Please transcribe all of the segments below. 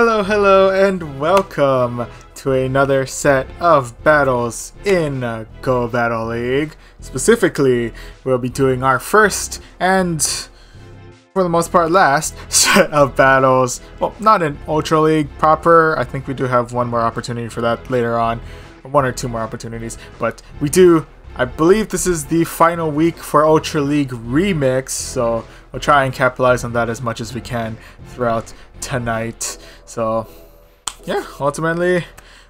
Hello, hello, and welcome to another set of battles in Go Battle League. Specifically, we'll be doing our first and, for the most part, last set of battles. Well, not in Ultra League proper. I think we do have one more opportunity for that later on, one or two more opportunities. But we do I believe this is the final week for Ultra League Remix, so we'll try and capitalize on that as much as we can throughout tonight. So, yeah, ultimately,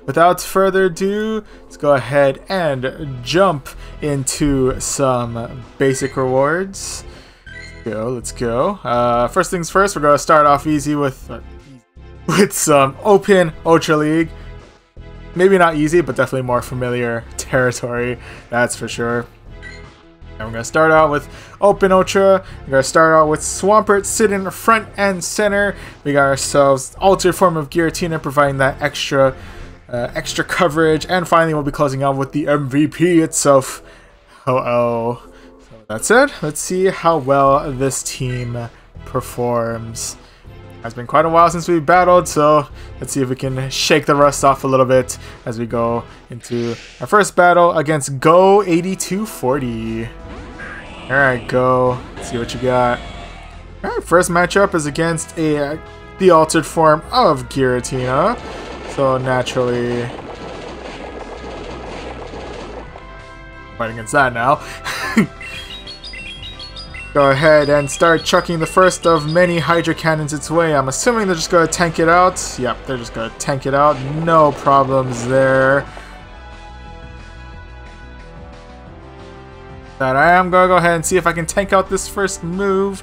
without further ado, let's go ahead and jump into some basic rewards. Let's go, let's go. Uh, first things first, we're going to start off easy with, uh, with some Open Ultra League maybe not easy, but definitely more familiar territory, that's for sure. And we're going to start out with Open Ultra. We're going to start out with Swampert sitting front and center. We got ourselves Altered Form of Giratina providing that extra uh, extra coverage. And finally, we'll be closing out with the MVP itself. Oh, oh. So that said, let's see how well this team performs. It's been quite a while since we've battled, so let's see if we can shake the rust off a little bit as we go into our first battle against Go 8240. Alright, Go. Let's see what you got. Alright, first matchup is against a uh, the altered form of Giratina. So naturally... Fighting against that now. go ahead and start chucking the first of many Hydro Cannons its way. I'm assuming they're just going to tank it out. Yep, they're just going to tank it out. No problems there. That I am going to go ahead and see if I can tank out this first move.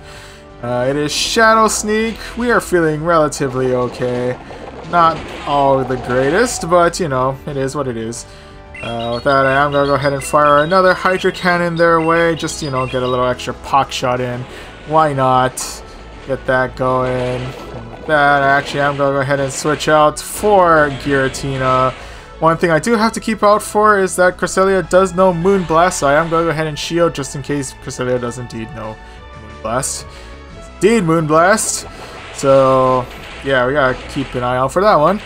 Uh, it is Shadow Sneak. We are feeling relatively okay. Not all the greatest, but you know, it is what it is. Uh, with that, I am going to go ahead and fire another Hydro Cannon their way, just, you know, get a little extra pock shot in. Why not? Get that going. And with that, I actually am going to go ahead and switch out for Giratina. One thing I do have to keep out for is that Cresselia does know Moonblast, so I am going to go ahead and shield just in case Cresselia does indeed know Moonblast. Indeed Moonblast. So, yeah, we gotta keep an eye out for that one.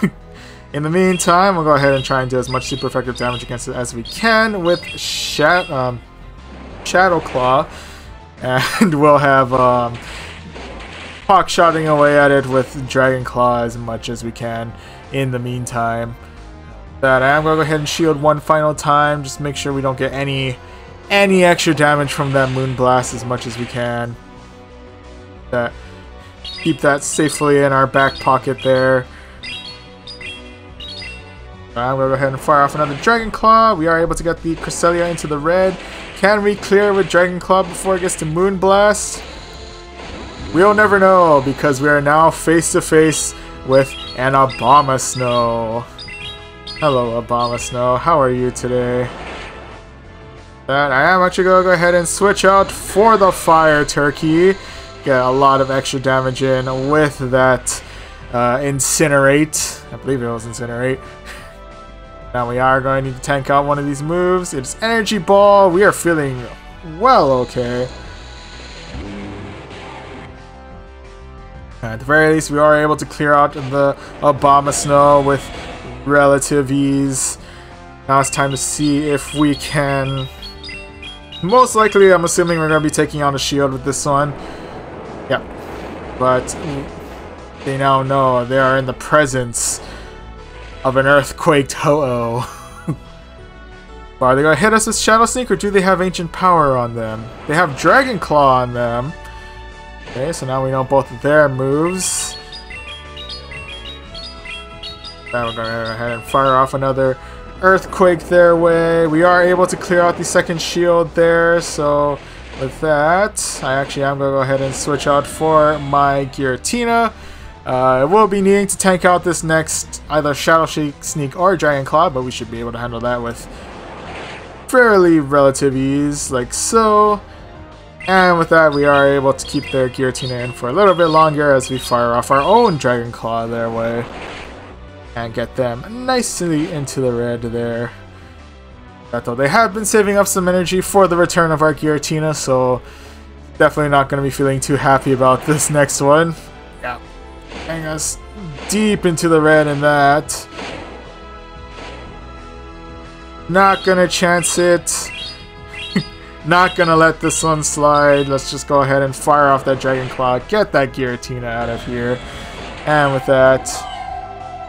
In the meantime, we'll go ahead and try and do as much super effective damage against it as we can with Shat um, Shadow Claw. And we'll have um, Hawk shotting away at it with Dragon Claw as much as we can in the meantime. That I am going to go ahead and shield one final time. Just make sure we don't get any any extra damage from that Moonblast as much as we can. That Keep that safely in our back pocket there. I'm gonna go ahead and fire off another Dragon Claw. We are able to get the Cresselia into the red. Can we clear with Dragon Claw before it gets to Moonblast? We'll never know because we are now face to face with an Abomasnow. Hello, Abomasnow. How are you today? That I am actually gonna go ahead and switch out for the Fire Turkey. Get a lot of extra damage in with that uh, Incinerate. I believe it was Incinerate. Now we are going to need to tank out one of these moves. It's Energy Ball. We are feeling well okay. At the very least, we are able to clear out the Abomasnow with relative ease. Now it's time to see if we can... Most likely, I'm assuming we're going to be taking on a shield with this one. Yep. But they now know they are in the presence of an earthquake Ho-Oh. Are they gonna hit us with Shadow Sneak or do they have Ancient Power on them? They have Dragon Claw on them. Okay, so now we know both of their moves. We're gonna go ahead and fire off another Earthquake their way. We are able to clear out the second shield there, so with that, I actually am gonna go ahead and switch out for my Giratina. Uh, we'll be needing to tank out this next either Shadow Sneak or Dragon Claw, but we should be able to handle that with fairly relative ease, like so. And with that, we are able to keep their Giratina in for a little bit longer as we fire off our own Dragon Claw their way. And get them nicely into the red there. Though they have been saving up some energy for the return of our Giratina, so definitely not going to be feeling too happy about this next one. Yeah getting us deep into the red in that. Not gonna chance it. Not gonna let this one slide. Let's just go ahead and fire off that Dragon Claw. Get that Giratina out of here. And with that,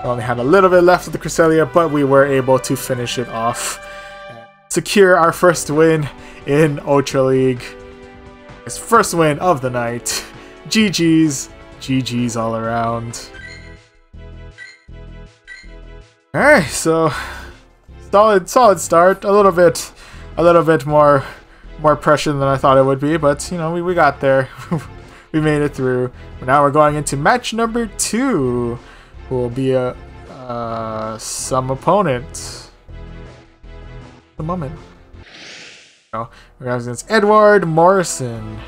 only had a little bit left of the Cresselia, but we were able to finish it off. Secure our first win in Ultra League. His first win of the night. GG's. GG's all around. Alright, so solid solid start. A little bit a little bit more more pressure than I thought it would be, but you know, we, we got there. we made it through. Now we're going into match number two, who will be a uh, some opponent. The moment. Oh, against Edward Morrison.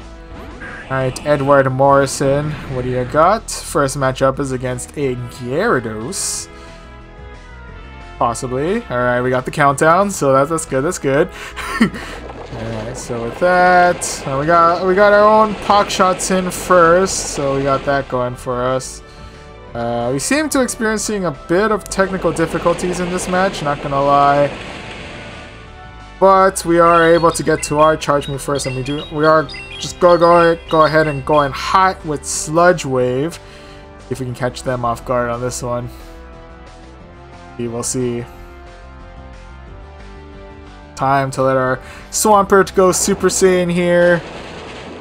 Alright, Edward Morrison, what do you got? First matchup is against a Gyarados. Possibly. Alright, we got the countdown, so that's, that's good, that's good. Alright, so with that, uh, we got we got our own Pock Shots in first, so we got that going for us. Uh, we seem to experiencing a bit of technical difficulties in this match, not gonna lie. But we are able to get to our charge move first, and we do we are just go go go ahead and go in hot with Sludge Wave. If we can catch them off guard on this one. We will see time to let our Swampert go Super Saiyan here.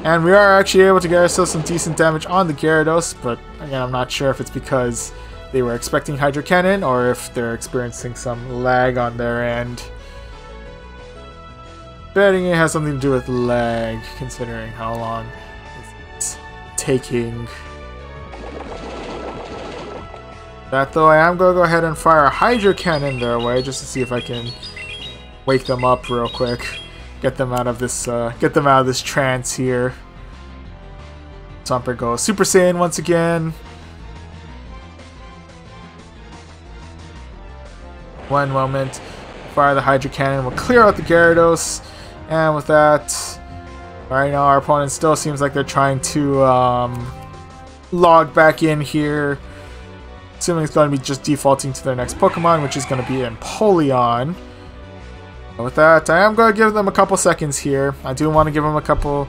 And we are actually able to get ourselves some decent damage on the Gyarados, but again, I'm not sure if it's because they were expecting Hydro Cannon or if they're experiencing some lag on their end. Betting it has something to do with lag, considering how long it's taking. That though, I am going to go ahead and fire a Hydro Cannon their way, just to see if I can wake them up real quick. Get them out of this, uh, get them out of this trance here. Swampert goes Super Saiyan once again. One moment. Fire the Hydro Cannon. We'll clear out the Gyarados. And with that, right now our opponent still seems like they're trying to um, log back in here. Assuming it's going to be just defaulting to their next Pokemon, which is going to be Empoleon. With that, I am going to give them a couple seconds here. I do want to give them a couple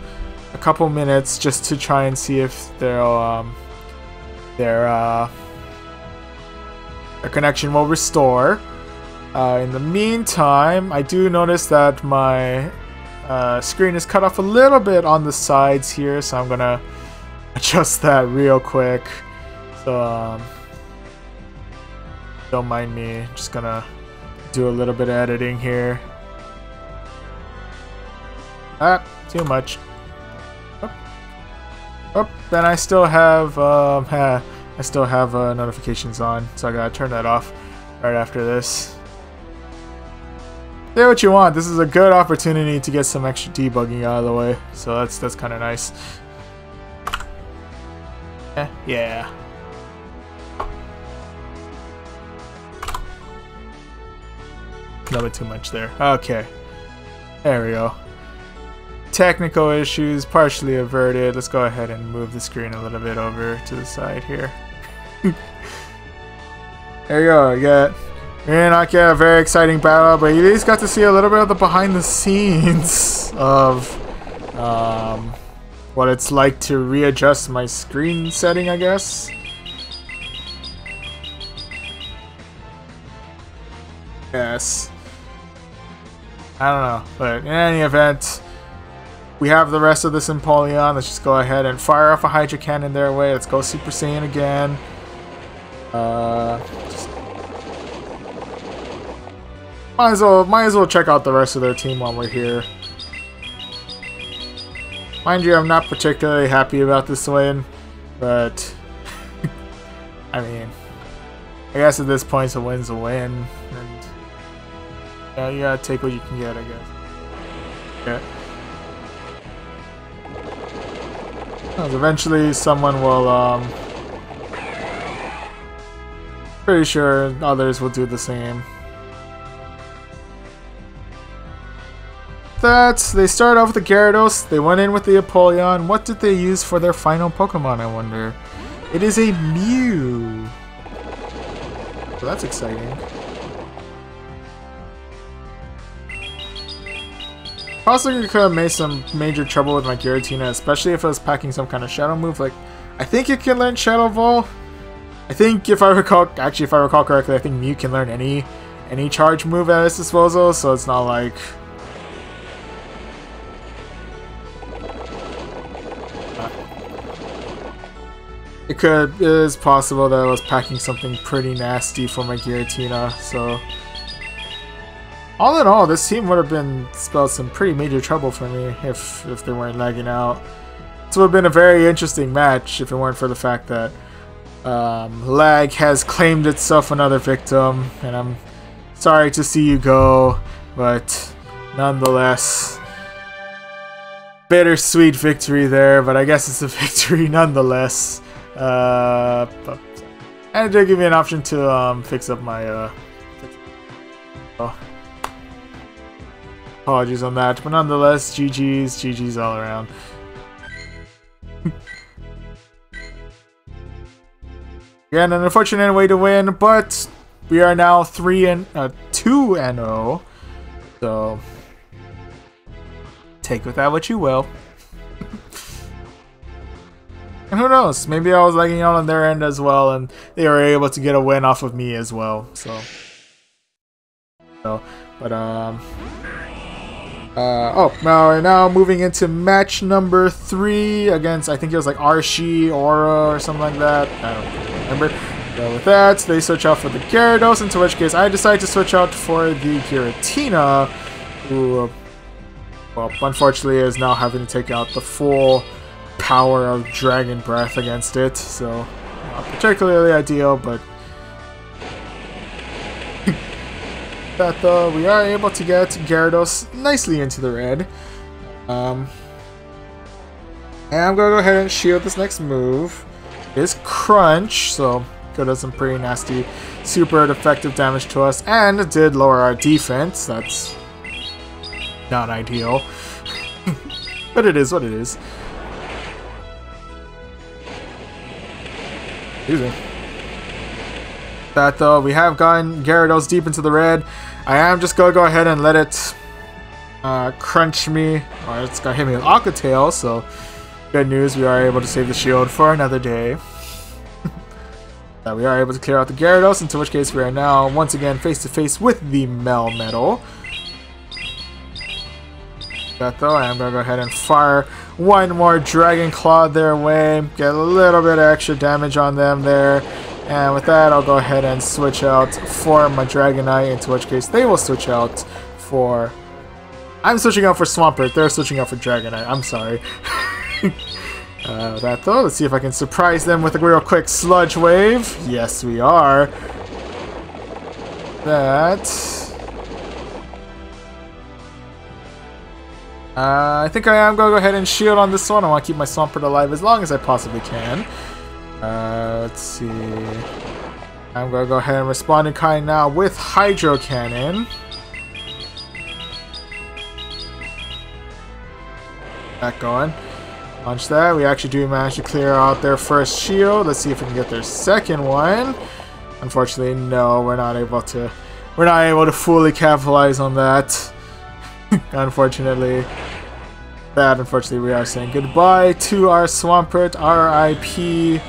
a couple minutes just to try and see if they'll um, their uh, their connection will restore. Uh, in the meantime, I do notice that my uh, screen is cut off a little bit on the sides here, so I'm gonna adjust that real quick. So um, don't mind me, just gonna do a little bit of editing here. Ah, too much. Oh, oh then I still have, um, I still have uh, notifications on, so I gotta turn that off right after this. Say what you want. This is a good opportunity to get some extra debugging out of the way, so that's that's kind of nice. Eh, yeah. A little bit too much there. Okay. There we go technical issues partially averted. Let's go ahead and move the screen a little bit over to the side here. there you go. You got not get a very exciting battle, but you at least got to see a little bit of the behind the scenes of um, what it's like to readjust my screen setting, I guess. Yes. I don't know, but in any event, we have the rest of this Empoleon. Let's just go ahead and fire off a Hydro Cannon their way. Let's go Super Saiyan again. Uh, just... might as well might as well check out the rest of their team while we're here. Mind you, I'm not particularly happy about this win, but I mean, I guess at this point, a win's a win, and yeah, you gotta take what you can get, I guess. Yeah. Eventually someone will, um... Pretty sure others will do the same. That's... They started off with the Gyarados, they went in with the Empoleon. What did they use for their final Pokemon, I wonder? It is a Mew. So that's exciting. Possibly could have made some major trouble with my Giratina, especially if I was packing some kind of Shadow move. Like, I think it can learn Shadow Ball. I think if I recall, actually if I recall correctly, I think Mew can learn any any charge move at its disposal, so it's not like uh, It could it is possible that I was packing something pretty nasty for my Giratina, so all in all, this team would have been spelled some pretty major trouble for me if if they weren't lagging out. This would have been a very interesting match if it weren't for the fact that um, lag has claimed itself another victim, and I'm sorry to see you go, but nonetheless, bittersweet victory there. But I guess it's a victory nonetheless. Uh, and it did give me an option to um, fix up my. Uh, oh. Apologies on that, but nonetheless, GG's, GG's all around. Again, an unfortunate way to win, but we are now three and uh, two and zero. Oh. So take with that what you will. And who knows? Maybe I was lagging out on their end as well, and they were able to get a win off of me as well. So, so but um, uh, oh, now we're now moving into match number three against I think it was like Arshi, Aura, or something like that. I don't remember. So with that, they switch out for the Gyarados, into which case I decide to switch out for the Giratina, who, well, unfortunately is now having to take out the full power of Dragon Breath against it, so not particularly ideal, but that though we are able to get Gyarados nicely into the red. Um, and I'm gonna go ahead and shield this next move. It is Crunch, so could have some pretty nasty, super effective damage to us, and it did lower our defense. That's not ideal, but it is what it is. Excuse me. That though, we have gotten Gyarados deep into the red. I am just gonna go ahead and let it uh, crunch me. It's gonna hit me with Aqua Tail, so good news, we are able to save the shield for another day. that we are able to clear out the Gyarados, into which case we are now once again face to face with the Melmetal. That though, I am gonna go ahead and fire one more Dragon Claw their way, get a little bit of extra damage on them there. And with that, I'll go ahead and switch out for my Dragonite, into which case they will switch out for... I'm switching out for Swampert, they're switching out for Dragonite, I'm sorry. uh, that though, let's see if I can surprise them with a real quick Sludge Wave. Yes, we are. That... Uh, I think I am going to go ahead and shield on this one. I want to keep my Swampert alive as long as I possibly can. Uh, let's see. I'm to go ahead and respond in kind now with Hydro Cannon. Back going. Launch that. We actually do manage to clear out their first shield. Let's see if we can get their second one. Unfortunately, no, we're not able to. We're not able to fully capitalize on that. Unfortunately that, unfortunately, we are saying goodbye to our Swampert RIP.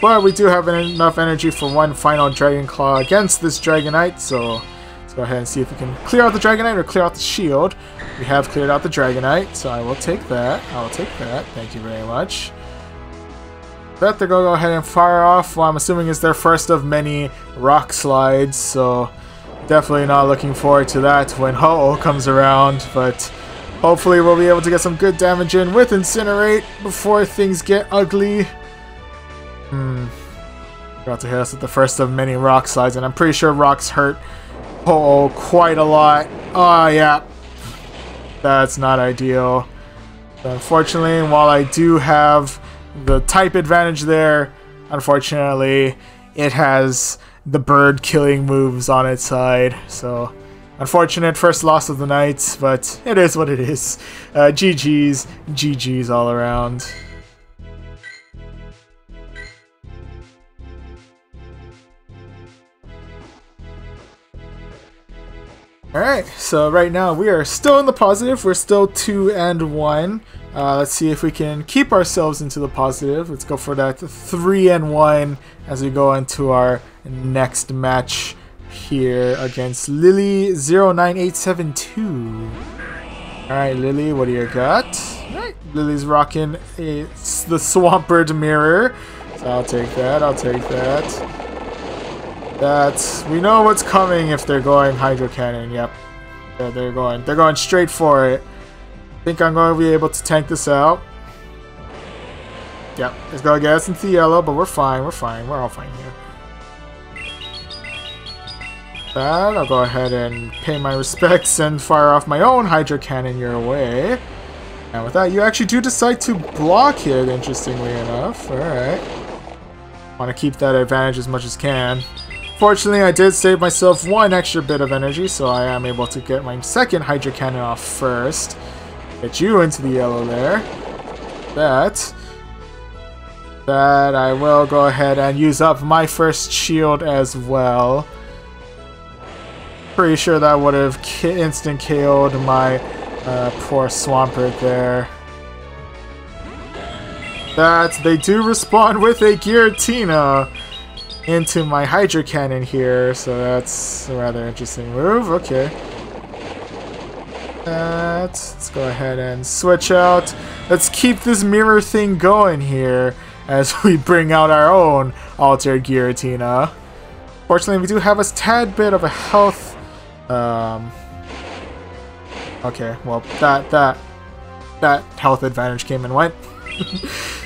But we do have enough energy for one final Dragon Claw against this Dragonite, so let's go ahead and see if we can clear out the Dragonite or clear out the shield. We have cleared out the Dragonite, so I will take that. I will take that. Thank you very much. But they're going to go ahead and fire off well, I'm assuming it's their first of many rock slides, so definitely not looking forward to that when Ho-Oh comes around, but Hopefully we'll be able to get some good damage in with Incinerate before things get ugly. Hmm. About to hit us with the first of many rock slides, and I'm pretty sure rocks hurt oh quite a lot. Oh yeah. That's not ideal. But unfortunately, while I do have the type advantage there, unfortunately, it has the bird killing moves on its side, so Unfortunate first loss of the night, but it is what it is. Uh, GG's, GG's all around. Alright, so right now we are still in the positive. We're still 2 and 1. Uh, let's see if we can keep ourselves into the positive. Let's go for that 3 and 1 as we go into our next match here against Lily09872. Alright, Lily, what do you got? Lily's rocking a, the Swampert mirror. So I'll take that, I'll take that. That's we know what's coming if they're going Hydro Cannon. Yep, yeah, they're going. They're going straight for it. I think I'm going to be able to tank this out. Yep, it's gonna get us into the yellow, but we're fine. We're fine. We're all fine here. That I'll go ahead and pay my respects and fire off my own Hydro Cannon your way. And with that, you actually do decide to block it, interestingly enough. Alright. Want to keep that advantage as much as can. Fortunately, I did save myself one extra bit of energy, so I am able to get my second Hydro Cannon off first. Get you into the yellow there. That. That I will go ahead and use up my first shield as well. Pretty sure that would have instant KO'd my uh, poor Swampert there. That they do respond with a Giratina into my Hydro Cannon here, so that's a rather interesting move. Okay. Let's go ahead and switch out. Let's keep this mirror thing going here as we bring out our own Altered Giratina. Fortunately, we do have a tad bit of a health... Um, okay, well, that, that, that health advantage came and went.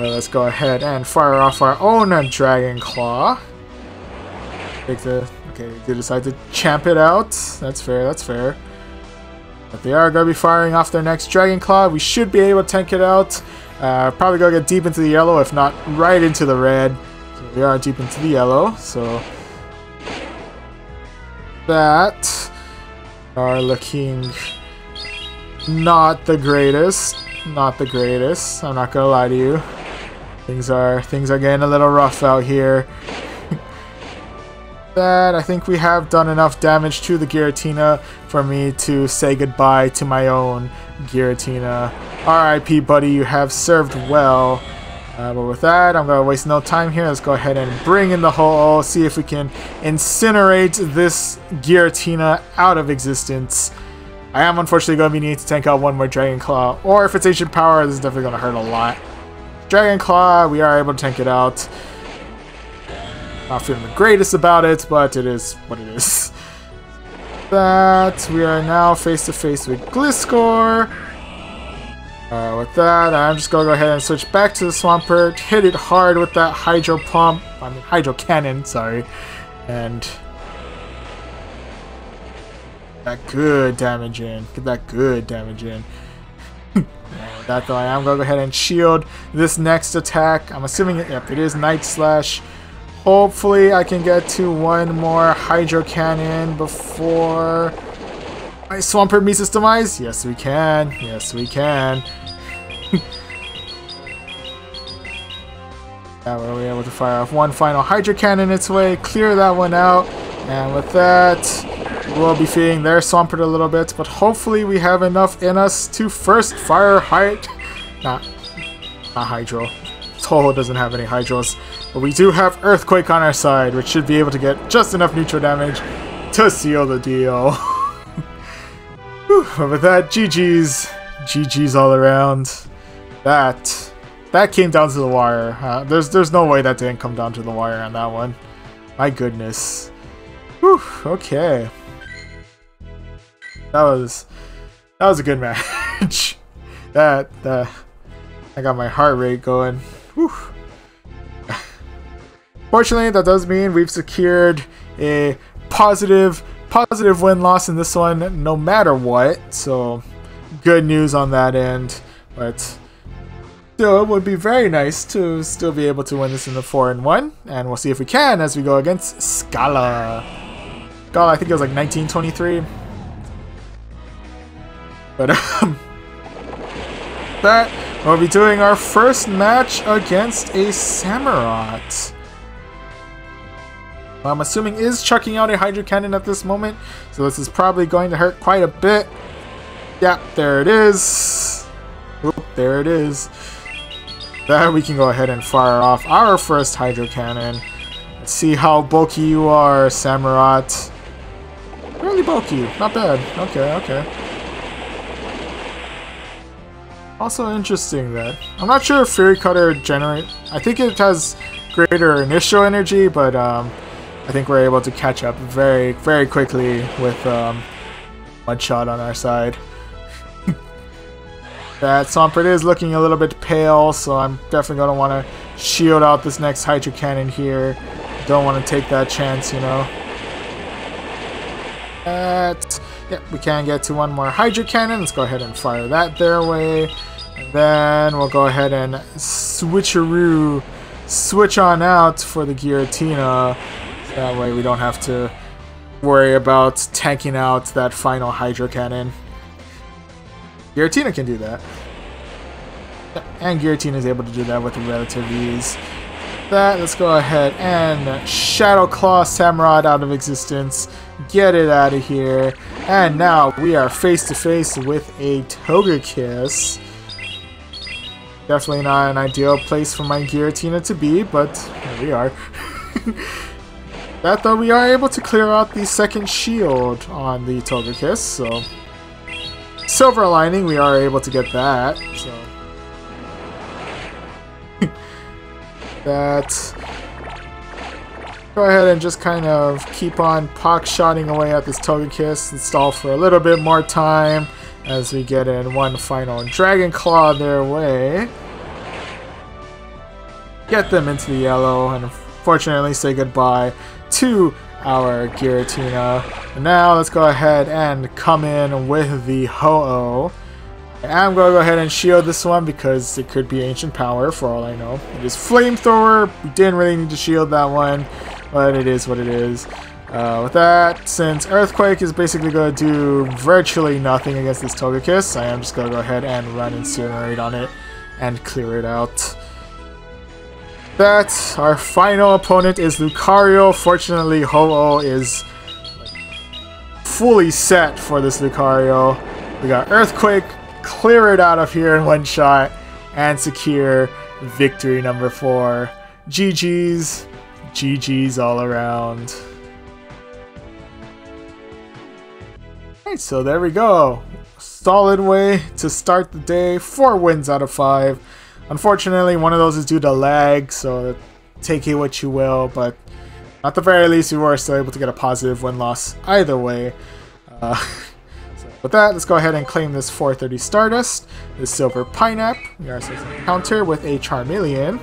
let's go ahead and fire off our own Dragon Claw. Take the, okay, they decide to champ it out. That's fair, that's fair. But they are going to be firing off their next Dragon Claw. We should be able to tank it out. Uh, probably going to get deep into the yellow, if not right into the red. So we are deep into the yellow, so... That are looking not the greatest. Not the greatest, I'm not gonna lie to you. Things are things are getting a little rough out here. that I think we have done enough damage to the Giratina for me to say goodbye to my own Giratina. RIP buddy, you have served well. Uh, but with that, I'm going to waste no time here. Let's go ahead and bring in the hole, see if we can incinerate this Giratina out of existence. I am unfortunately going to be needing to tank out one more Dragon Claw, or if it's Ancient Power, this is definitely going to hurt a lot. Dragon Claw, we are able to tank it out. Not feeling the greatest about it, but it is what it is. That, we are now face to face with Gliscor. Uh, with that, I'm just gonna go ahead and switch back to the Swampert, hit it hard with that Hydro Pump, I mean Hydro Cannon, sorry, and that good damage in, get that good damage in that though, I am going to go ahead and shield this next attack. I'm assuming, it, yep, it is Night Slash. Hopefully I can get to one more Hydro Cannon before my Swampert meets its demise. Yes, we can. Yes, we can. That way we're able to fire off one final Hydro Cannon its way, clear that one out, and with that, We'll be feeding their Swampert a little bit, but hopefully we have enough in us to first fire height. Not, not Hydro. Toho doesn't have any Hydros. But we do have Earthquake on our side, which should be able to get just enough neutral damage to seal the deal. but with that, GG's. GG's all around. That that came down to the wire. Uh, there's there's no way that didn't come down to the wire on that one. My goodness. Whew, okay. That was that was a good match. that that I got my heart rate going. Whew. Fortunately, that does mean we've secured a positive positive win loss in this one, no matter what. So good news on that end, but still, it would be very nice to still be able to win this in the four and one, and we'll see if we can as we go against Scala. Scala, I think it was like 1923. But um, that we'll be doing our first match against a Samurott. I'm assuming is chucking out a Hydro Cannon at this moment. So this is probably going to hurt quite a bit. Yeah, there it is. Oop, there it is. Then we can go ahead and fire off our first Hydro Cannon. Let's see how bulky you are, Samurott. Really bulky. Not bad. Okay, okay. Also interesting that I'm not sure if Fury Cutter generate. I think it has greater initial energy, but um, I think we're able to catch up very, very quickly with um, one shot on our side. that Swampert is looking a little bit pale, so I'm definitely going to want to shield out this next Hydro Cannon here. Don't want to take that chance, you know. But, yeah, we can get to one more Hydro Cannon. Let's go ahead and fire that their way. And then we'll go ahead and switcheroo, switch on out for the Giratina. That way we don't have to worry about tanking out that final Hydro Cannon. Giratina can do that. And Giratina is able to do that with relative ease. That, let's go ahead and Shadow Claw Samurott out of existence. Get it out of here. And now we are face to face with a Togekiss. Definitely not an ideal place for my Giratina to be, but here we are. That though, we are able to clear out the second shield on the Togekiss, so... Silver Lining, we are able to get that, so... that... Go ahead and just kind of keep on pock-shotting away at this Togekiss and stall for a little bit more time as we get in one final Dragon Claw their way. Get them into the yellow and unfortunately say goodbye to our Giratina. Now let's go ahead and come in with the Ho-Oh. I'm going to go ahead and shield this one because it could be Ancient Power for all I know. It is Flamethrower. We didn't really need to shield that one, but it is what it is. Uh, with that, since Earthquake is basically going to do virtually nothing against this Togekiss, I am just going to go ahead and run Incinerate on it and clear it out that our final opponent is Lucario. Fortunately, Ho-Oh is fully set for this Lucario. We got Earthquake, clear it out of here in one shot, and secure victory number four. GG's, GG's all around. Alright, so there we go. Solid way to start the day. Four wins out of five. Unfortunately, one of those is due to lag, so take it what you will, but at the very least, we were still able to get a positive win-loss either way. Uh, so with that, let's go ahead and claim this 430 Stardust, this Silver Pinap. We are supposed counter with a Charmeleon.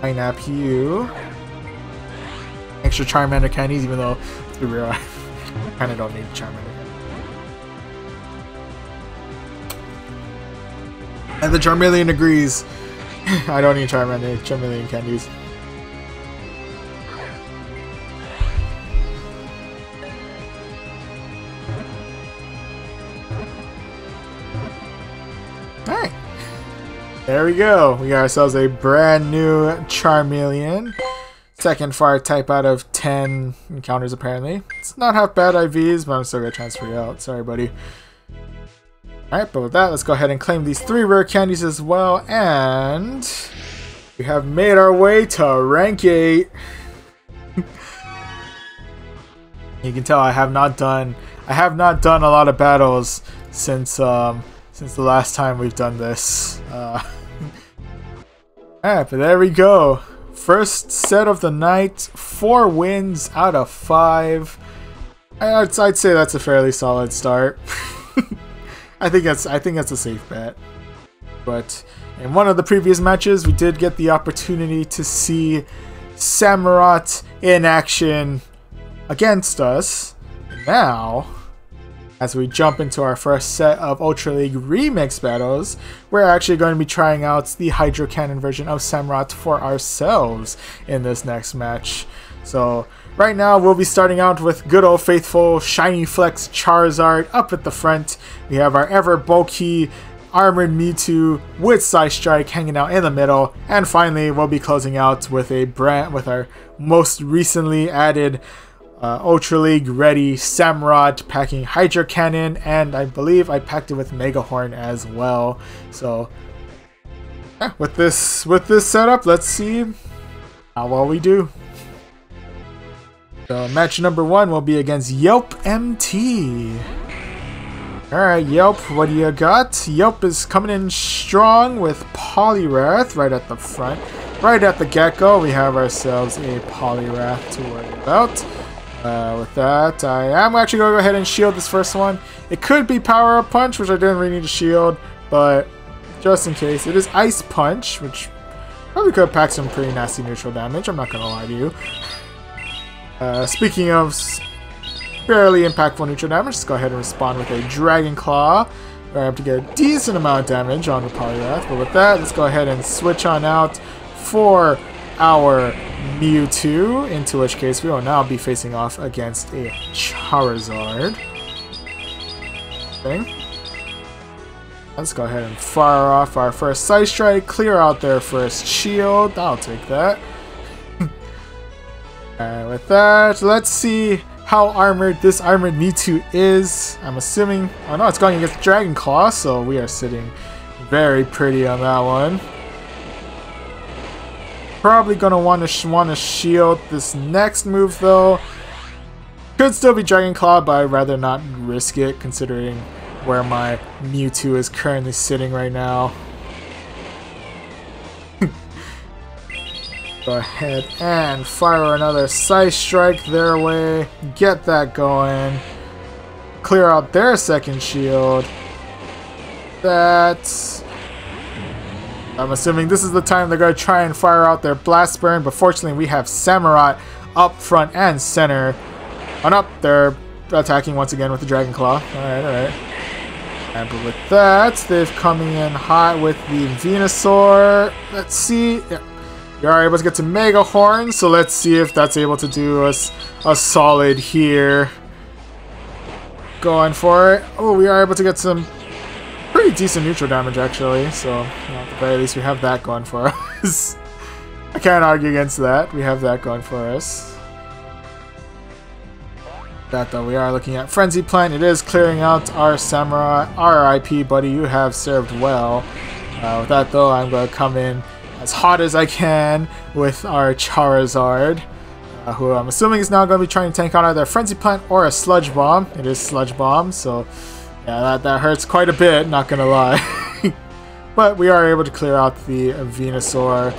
Pinap you. Extra Charmander candies, even though, to be real, I kind of don't need Charmander And the Charmeleon agrees. I don't need Charmander, Charmeleon candies. Alright. There we go. We got ourselves a brand new Charmeleon. Second fire type out of 10 encounters apparently. It's not half bad IVs, but I'm still gonna transfer you out. Sorry, buddy. Alright, but with that, let's go ahead and claim these three rare candies as well, and we have made our way to rank 8. you can tell I have not done I have not done a lot of battles since um, since the last time we've done this. Uh, Alright, but there we go. First set of the night, four wins out of five. I'd, I'd say that's a fairly solid start. I think that's I think that's a safe bet. But in one of the previous matches, we did get the opportunity to see Samurott in action against us. Now, as we jump into our first set of Ultra League Remix battles, we're actually going to be trying out the Hydro Cannon version of Samurott for ourselves in this next match. So Right now, we'll be starting out with good old faithful Shiny Flex Charizard up at the front. We have our ever bulky Armored Mewtwo with Psy Strike hanging out in the middle. And finally, we'll be closing out with a brand with our most recently added uh, Ultra League ready Samurott packing Hydro Cannon, and I believe I packed it with Mega Horn as well. So yeah, with this with this setup, let's see how well we do. So match number one will be against Yelp MT. Alright, Yelp, what do you got? Yelp is coming in strong with Poliwrath right at the front. Right at the get-go, we have ourselves a Poliwrath to worry about. Uh, with that, I am actually going to go ahead and shield this first one. It could be Power Up Punch, which I didn't really need to shield, but just in case. It is Ice Punch, which probably could pack some pretty nasty neutral damage, I'm not going to lie to you. Uh, speaking of fairly impactful neutral damage, let's go ahead and respond with a Dragon Claw. I have to get a decent amount of damage on the Poliwrath, but with that, let's go ahead and switch on out for our Mewtwo, into which case we will now be facing off against a Charizard. Thing. Let's go ahead and fire off our first Psy Strike, clear out their first shield. I'll take that. Alright, with that, let's see how armored this armored Mewtwo is. I'm assuming... Oh no, it's going against Dragon Claw, so we are sitting very pretty on that one. Probably gonna want to want to shield this next move though. Could still be Dragon Claw, but I'd rather not risk it considering where my Mewtwo is currently sitting right now. Go ahead and fire another Psy Strike their way. Get that going. Clear out their second shield. That's I'm assuming this is the time they're going to try and fire out their Blast Burn, but fortunately we have Samurott up front and center. On up, they're attacking once again with the Dragon Claw. Alright, alright. And but with that, they've coming in hot with the Venusaur. Let's see. Yeah. We are able to get to Mega Horn, so let's see if that's able to do us a solid here. Going for it. Oh, we are able to get some pretty decent neutral damage actually, so at the very least we have that going for us. I can't argue against that. We have that going for us. That though, we are looking at Frenzy Plant. It is clearing out our Samurai, RIP buddy. You have served well. Uh, with that though, I'm going to come in as hot as I can with our Charizard. Uh, who I'm assuming is now going to be trying to tank out either Frenzy Plant or a Sludge Bomb. It is Sludge Bomb, so yeah, that, that hurts quite a bit, not gonna lie. but we are able to clear out the Venusaur.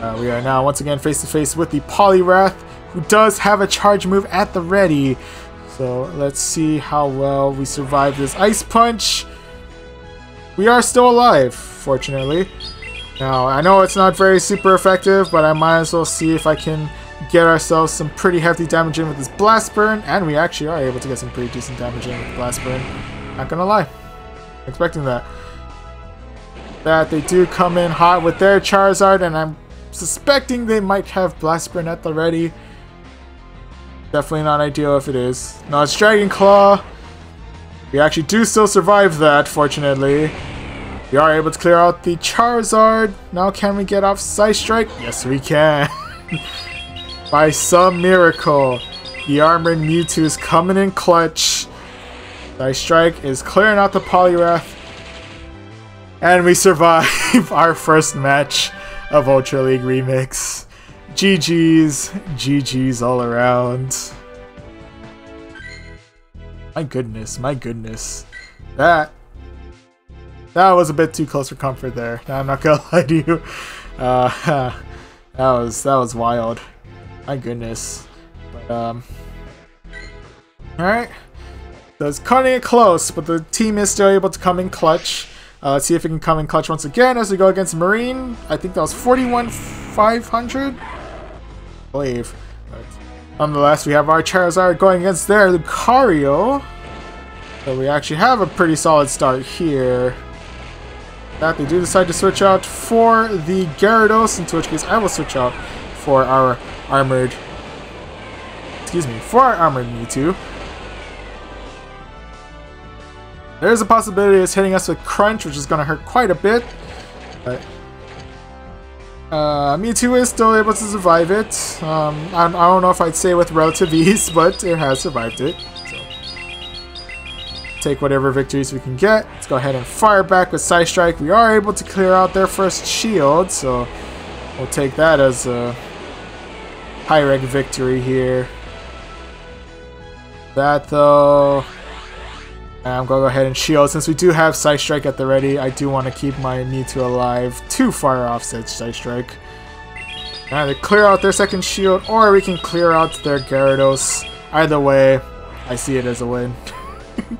Uh, we are now once again face to face with the Poliwrath, who does have a charge move at the ready. So let's see how well we survive this Ice Punch. We are still alive, fortunately. Now, I know it's not very super effective, but I might as well see if I can get ourselves some pretty hefty damage in with this Blast Burn, and we actually are able to get some pretty decent damage in with Blast Burn. Not gonna lie. Expecting that. That they do come in hot with their Charizard, and I'm suspecting they might have Blast Burn at the ready. Definitely not ideal if it is. No, it's Dragon Claw. We actually do still survive that, fortunately. We are able to clear out the Charizard. Now can we get off Psy Strike? Yes, we can. By some miracle, the Armored Mewtwo is coming in clutch. Psy Strike is clearing out the Poliwrath. And we survive our first match of Ultra League Remix. GG's, GG's all around. My goodness, my goodness. That that was a bit too close for comfort there. I'm not gonna lie to you. Uh, that was that was wild. My goodness. But um, all right. It's cutting it close, but the team is still able to come in clutch. Uh, see if it can come in clutch once again as we go against Marine. I think that was 41,500? I believe. But nonetheless, we have our Charizard going against their Lucario. So we actually have a pretty solid start here. That they do decide to switch out for the Gyarados, into which case I will switch out for our armored... Excuse me, for our armored Mewtwo. There's a possibility it's hitting us with Crunch, which is going to hurt quite a bit. But uh, Mewtwo is still able to survive it. Um, I, I, don't know if I'd say with relative ease, but it has survived it. So. Take whatever victories we can get. Let's go ahead and fire back with Psy Strike. We are able to clear out their first shield, so we'll take that as a high victory here. That though, I'm gonna go ahead and shield. Since we do have Psy Strike at the ready, I do want to keep my Mewtwo alive to fire off said Psy Strike. Either clear out their second shield, or we can clear out their Gyarados. Either way, I see it as a win.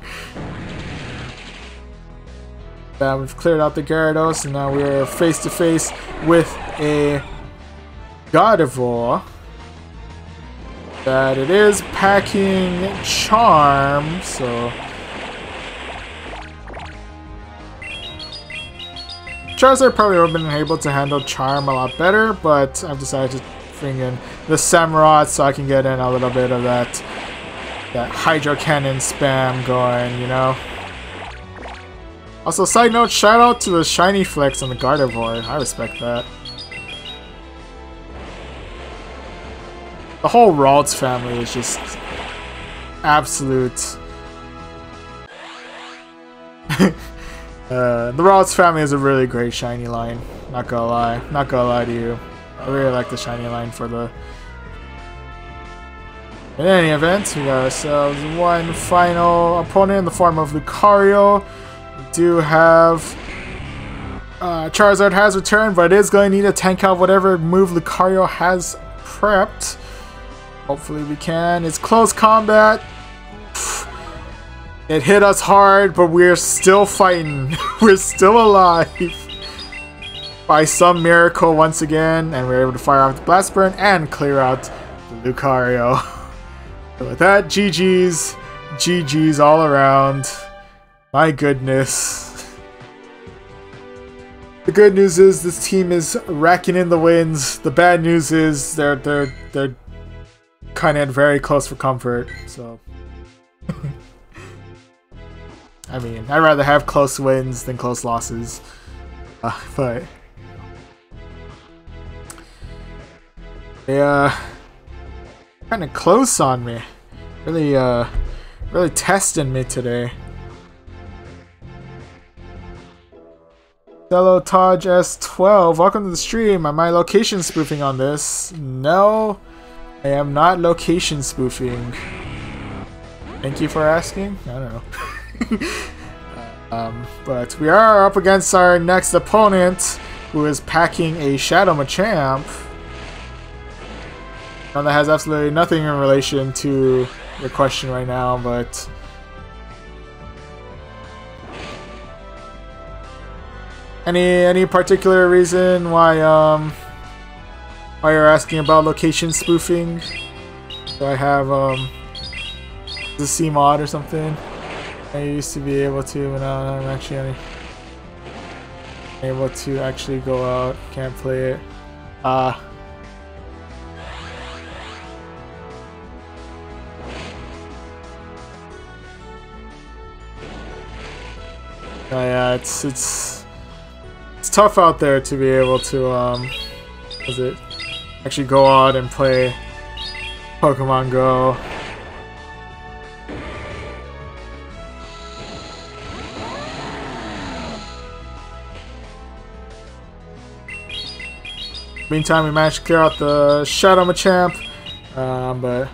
we've cleared out the Gyarados, and now we're face to face with a Gardevoir. That it is packing Charm, so Charizard probably would have been able to handle Charm a lot better, but I've decided to bring in the Samurott so I can get in a little bit of that that Hydro Cannon spam going, you know? Also, side note, shout out to the Shiny Flex and the Gardevoir. I respect that. The whole Ralts family is just absolute Uh, the Ralts family is a really great shiny line. Not gonna lie. Not gonna lie to you. I really like the shiny line for the... In any event, we got ourselves one final opponent in the form of Lucario. We do have... Uh, Charizard has returned, but it is going to need a tank out whatever move Lucario has prepped. Hopefully we can. It's close combat. It hit us hard, but we're still fighting. we're still alive. By some miracle once again, and we're able to fire off the Blast Burn and clear out Lucario. so with that, GG's. GG's all around. My goodness. The good news is this team is racking in the wins. The bad news is they're they're they're kind of very close for comfort. So I mean, I'd rather have close wins than close losses. Uh, but... They, uh... Kind of close on me. Really, uh... Really testing me today. Hello, Taj S12. Welcome to the stream. Am I location spoofing on this? No, I am not location spoofing. Thank you for asking. I don't know. um, but we are up against our next opponent, who is packing a Shadow Machamp. Now that has absolutely nothing in relation to your question right now, but... Any any particular reason why um why you're asking about location spoofing? Do I have um the C mod or something? I used to be able to, but now I'm actually able to actually go out. Can't play it. Ah. Uh, Oh, yeah, it's it's it's tough out there to be able to um, was it actually go out and play Pokemon Go. Meantime, we managed to clear out the Shadow Machamp, um, but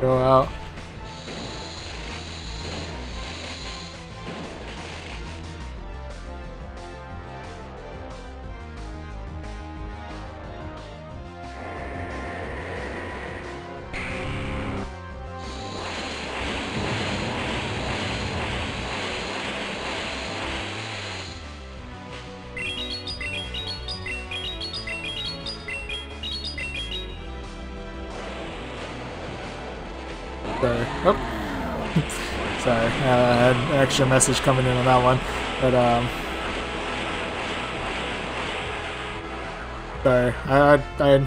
go out. extra message coming in on that one. But, um... Sorry, I, I, I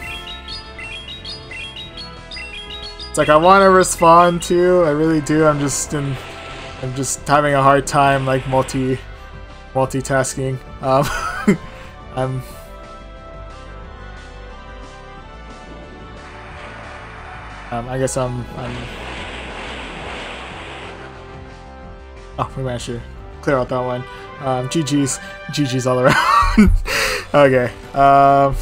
it's like I want to respond to, I really do, I'm just in I'm just having a hard time like multi multitasking. Um, I'm um, I guess I'm I'm Oh, we managed to clear out that one. Um, GG's, GG's all around. okay. Um,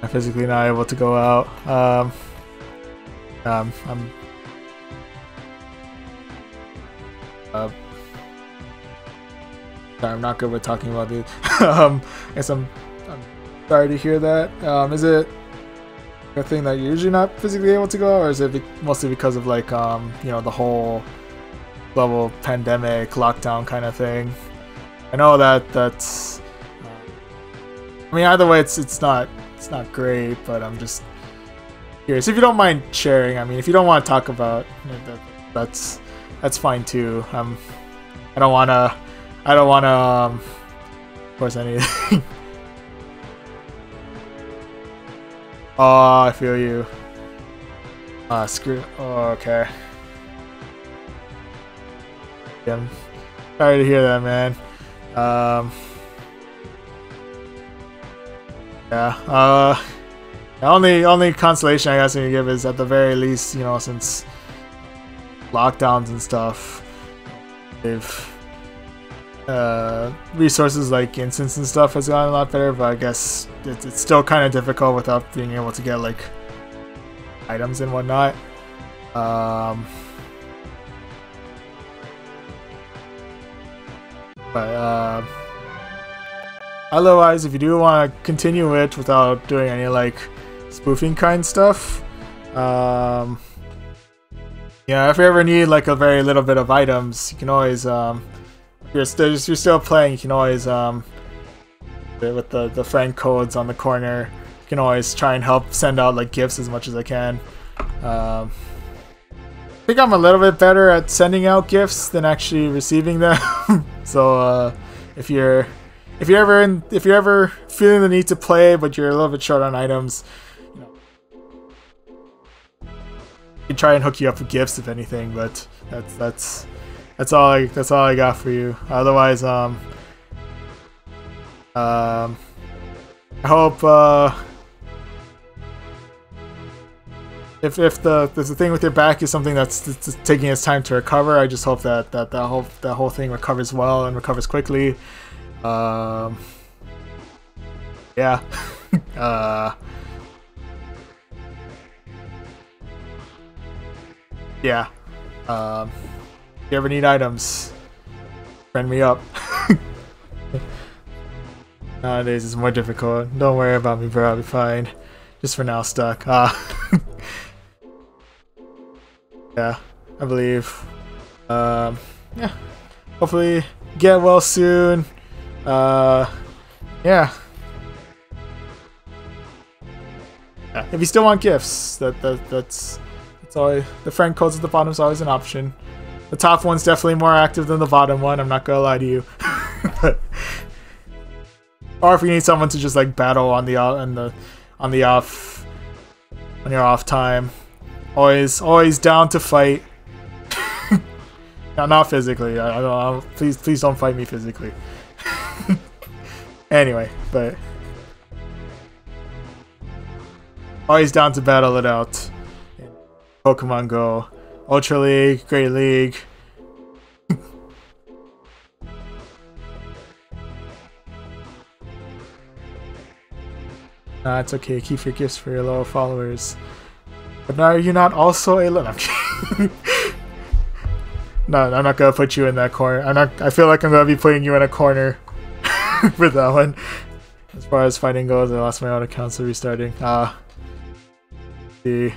I'm physically not able to go out. Um, um, I'm. Uh, sorry, I'm not good with talking about these. um, I guess I'm, I'm sorry to hear that. Um, is it a thing that you're usually not physically able to go, or is it mostly because of like um, you know the whole global pandemic lockdown kind of thing? I know that that's. I mean, either way, it's it's not it's not great, but I'm just curious. If you don't mind sharing, I mean, if you don't want to talk about that, that's that's fine too. Um, I don't wanna, I don't wanna, um, force anything. Oh, I feel you. Ah, uh, screw. Oh, okay. Yeah, I'm sorry to hear that, man. Um. Yeah. Uh. The only only consolation I guess I can give is at the very least, you know, since lockdowns and stuff, they've uh, resources like instance and stuff has gotten a lot better, but I guess it's, it's still kind of difficult without being able to get like items and whatnot. Um, but uh, otherwise, if you do want to continue it without doing any like spoofing kind stuff, um, yeah, if you ever need like a very little bit of items, you can always um, you're still you're still playing, you can always um with the the friend codes on the corner, you can always try and help send out like gifts as much as I can. Um, I think I'm a little bit better at sending out gifts than actually receiving them. so uh, if you're if you're ever in if you're ever feeling the need to play but you're a little bit short on items, you know, can try and hook you up with gifts if anything. But that's that's that's all I that's all I got for you. Otherwise, um, um, I hope uh, if if the if the thing with your back is something that's, that's taking its time to recover, I just hope that that that whole that whole thing recovers well and recovers quickly. Um, yeah. uh, yeah. Um, you ever need items, friend me up. Nowadays it's more difficult. Don't worry about me, bro. I'll be fine. Just for now, stuck. Ah. yeah, I believe. Um, yeah. Hopefully, get well soon. Uh, yeah. yeah. If you still want gifts, that that that's that's always the friend codes at the bottom is always an option. The top one's definitely more active than the bottom one, I'm not gonna lie to you. or if you need someone to just like battle on the on the on the off on your off time. Always always down to fight. no, not physically. I, I don't please please don't fight me physically. anyway, but always down to battle it out. Pokemon Go. Ultra League, Great League. nah, it's okay. Keep your gifts for your loyal followers. But now are you not also a little? no, I'm not gonna put you in that corner. I'm not. I feel like I'm gonna be putting you in a corner for that one. As far as fighting goes, I lost my own account, so restarting. Ah. Uh, see.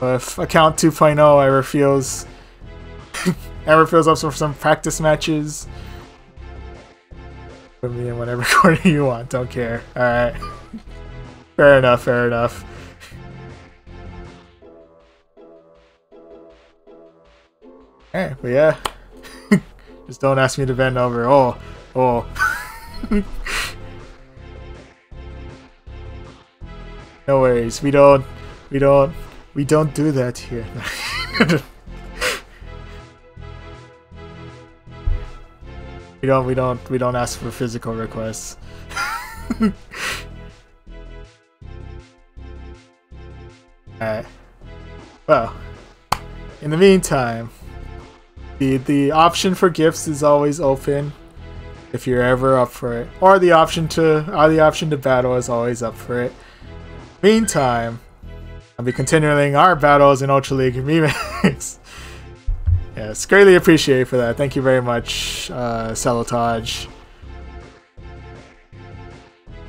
With account 2.0, I refuse. I refuse up for some practice matches. Put me in whatever corner you want, don't care. Alright. fair enough, fair enough. Hey, but yeah. Just don't ask me to bend over. Oh, oh. no worries. We don't we don't we don't do that here. we don't we don't we don't ask for physical requests. Alright. Well, in the meantime, the the option for gifts is always open if you're ever up for it. Or the option to or the option to battle is always up for it. Meantime, I'll be continuing our battles in Ultra League Remix. yes, greatly appreciate for that. Thank you very much, uh.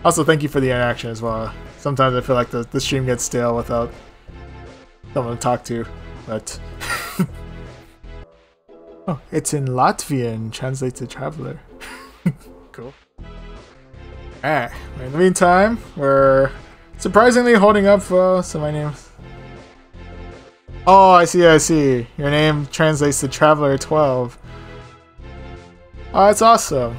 Also, thank you for the interaction as well. Sometimes I feel like the, the stream gets stale without someone to talk to, but... oh, it's in Latvian, translates to traveler. cool. Alright, in the meantime, we're surprisingly holding up well, so my name... Oh, I see, I see. Your name translates to Traveler 12. Oh, that's awesome.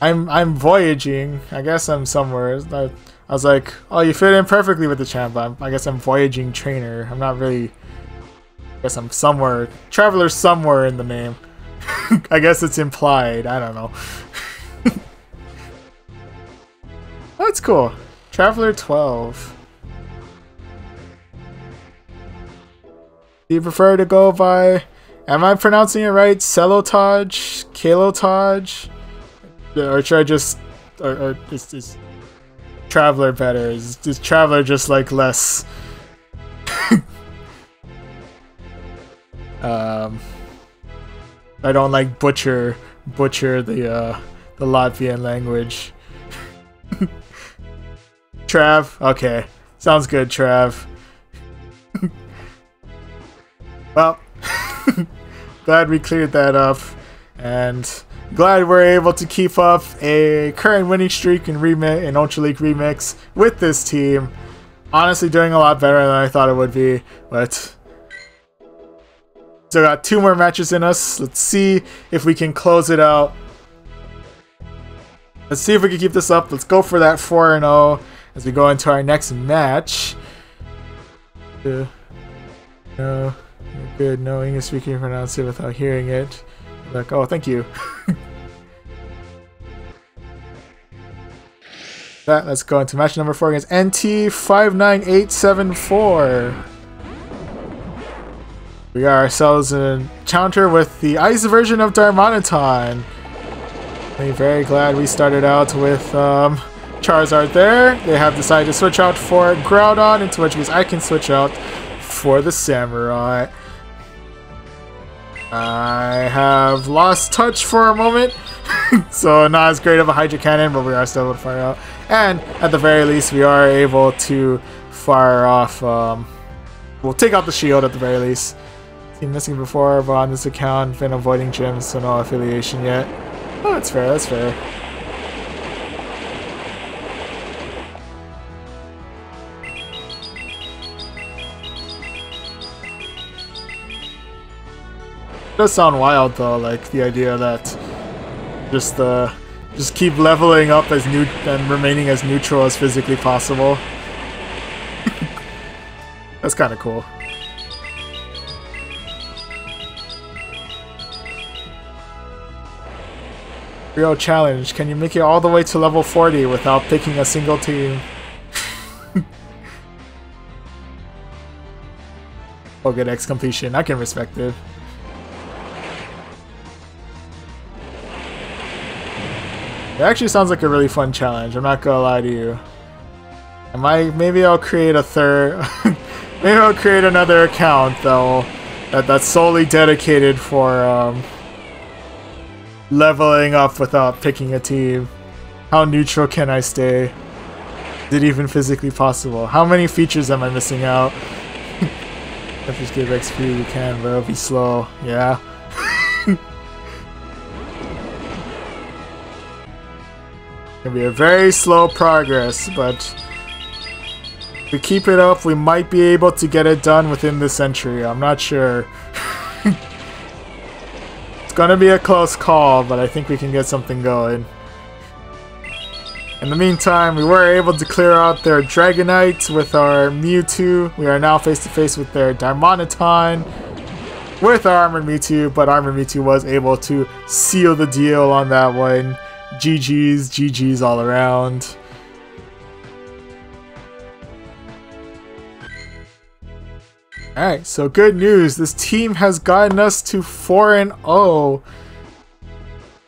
I'm I'm voyaging. I guess I'm somewhere. I, I was like, oh, you fit in perfectly with the champ. I'm, I guess I'm voyaging trainer. I'm not really. I guess I'm somewhere. Traveler somewhere in the name. I guess it's implied. I don't know. That's cool. Traveler 12. Do you prefer to go by... Am I pronouncing it right? Celotage? Kalotage? Or should I just... Or, or is, is Traveler better? Is, is Traveler just like less... um... I don't like butcher butcher the uh, the Latvian language. Trav, okay, sounds good, Trav. well, glad we cleared that up, and glad we're able to keep up a current winning streak in remix in Ultra League Remix with this team. Honestly, doing a lot better than I thought it would be, but Still got two more matches in us. Let's see if we can close it out. Let's see if we can keep this up. Let's go for that 4-0 as we go into our next match. Uh, no, good. No English speaking pronounce it without hearing it. Like, oh, thank you. that, let's go into match number 4 against NT59874. We got ourselves an encounter with the ice version of Darmanitan. I'm very glad we started out with um, Charizard there. They have decided to switch out for Groudon, into which case I can switch out for the Samurott. I have lost touch for a moment, so not as great of a Hydro Cannon, but we are still able to fire out. And at the very least, we are able to fire off, um, we'll take out the shield at the very least. Seen missing before, but on this account, been avoiding gyms, so no affiliation yet. Oh, that's fair, that's fair. Does sound wild though, like the idea that just uh, just keep leveling up as new and remaining as neutral as physically possible. That's kind of cool. Real challenge. Can you make it all the way to level 40 without picking a single team? oh, good X completion. I can respect it. It actually sounds like a really fun challenge. I'm not gonna lie to you. I might, maybe I'll create a third, maybe I'll create another account though, that that's solely dedicated for um, leveling up without picking a team. How neutral can I stay? Is it even physically possible? How many features am I missing out? if just give XP, we can, but it'll be slow. Yeah. It'll be a very slow progress, but if we keep it up, we might be able to get it done within the century. I'm not sure it's gonna be a close call, but I think we can get something going. In the meantime, we were able to clear out their Dragonite with our Mewtwo. We are now face to face with their Darmanitan with our Armored Mewtwo, but Armored Mewtwo was able to seal the deal on that one. GG's, GG's all around. Alright, so good news. This team has gotten us to 4 and 0.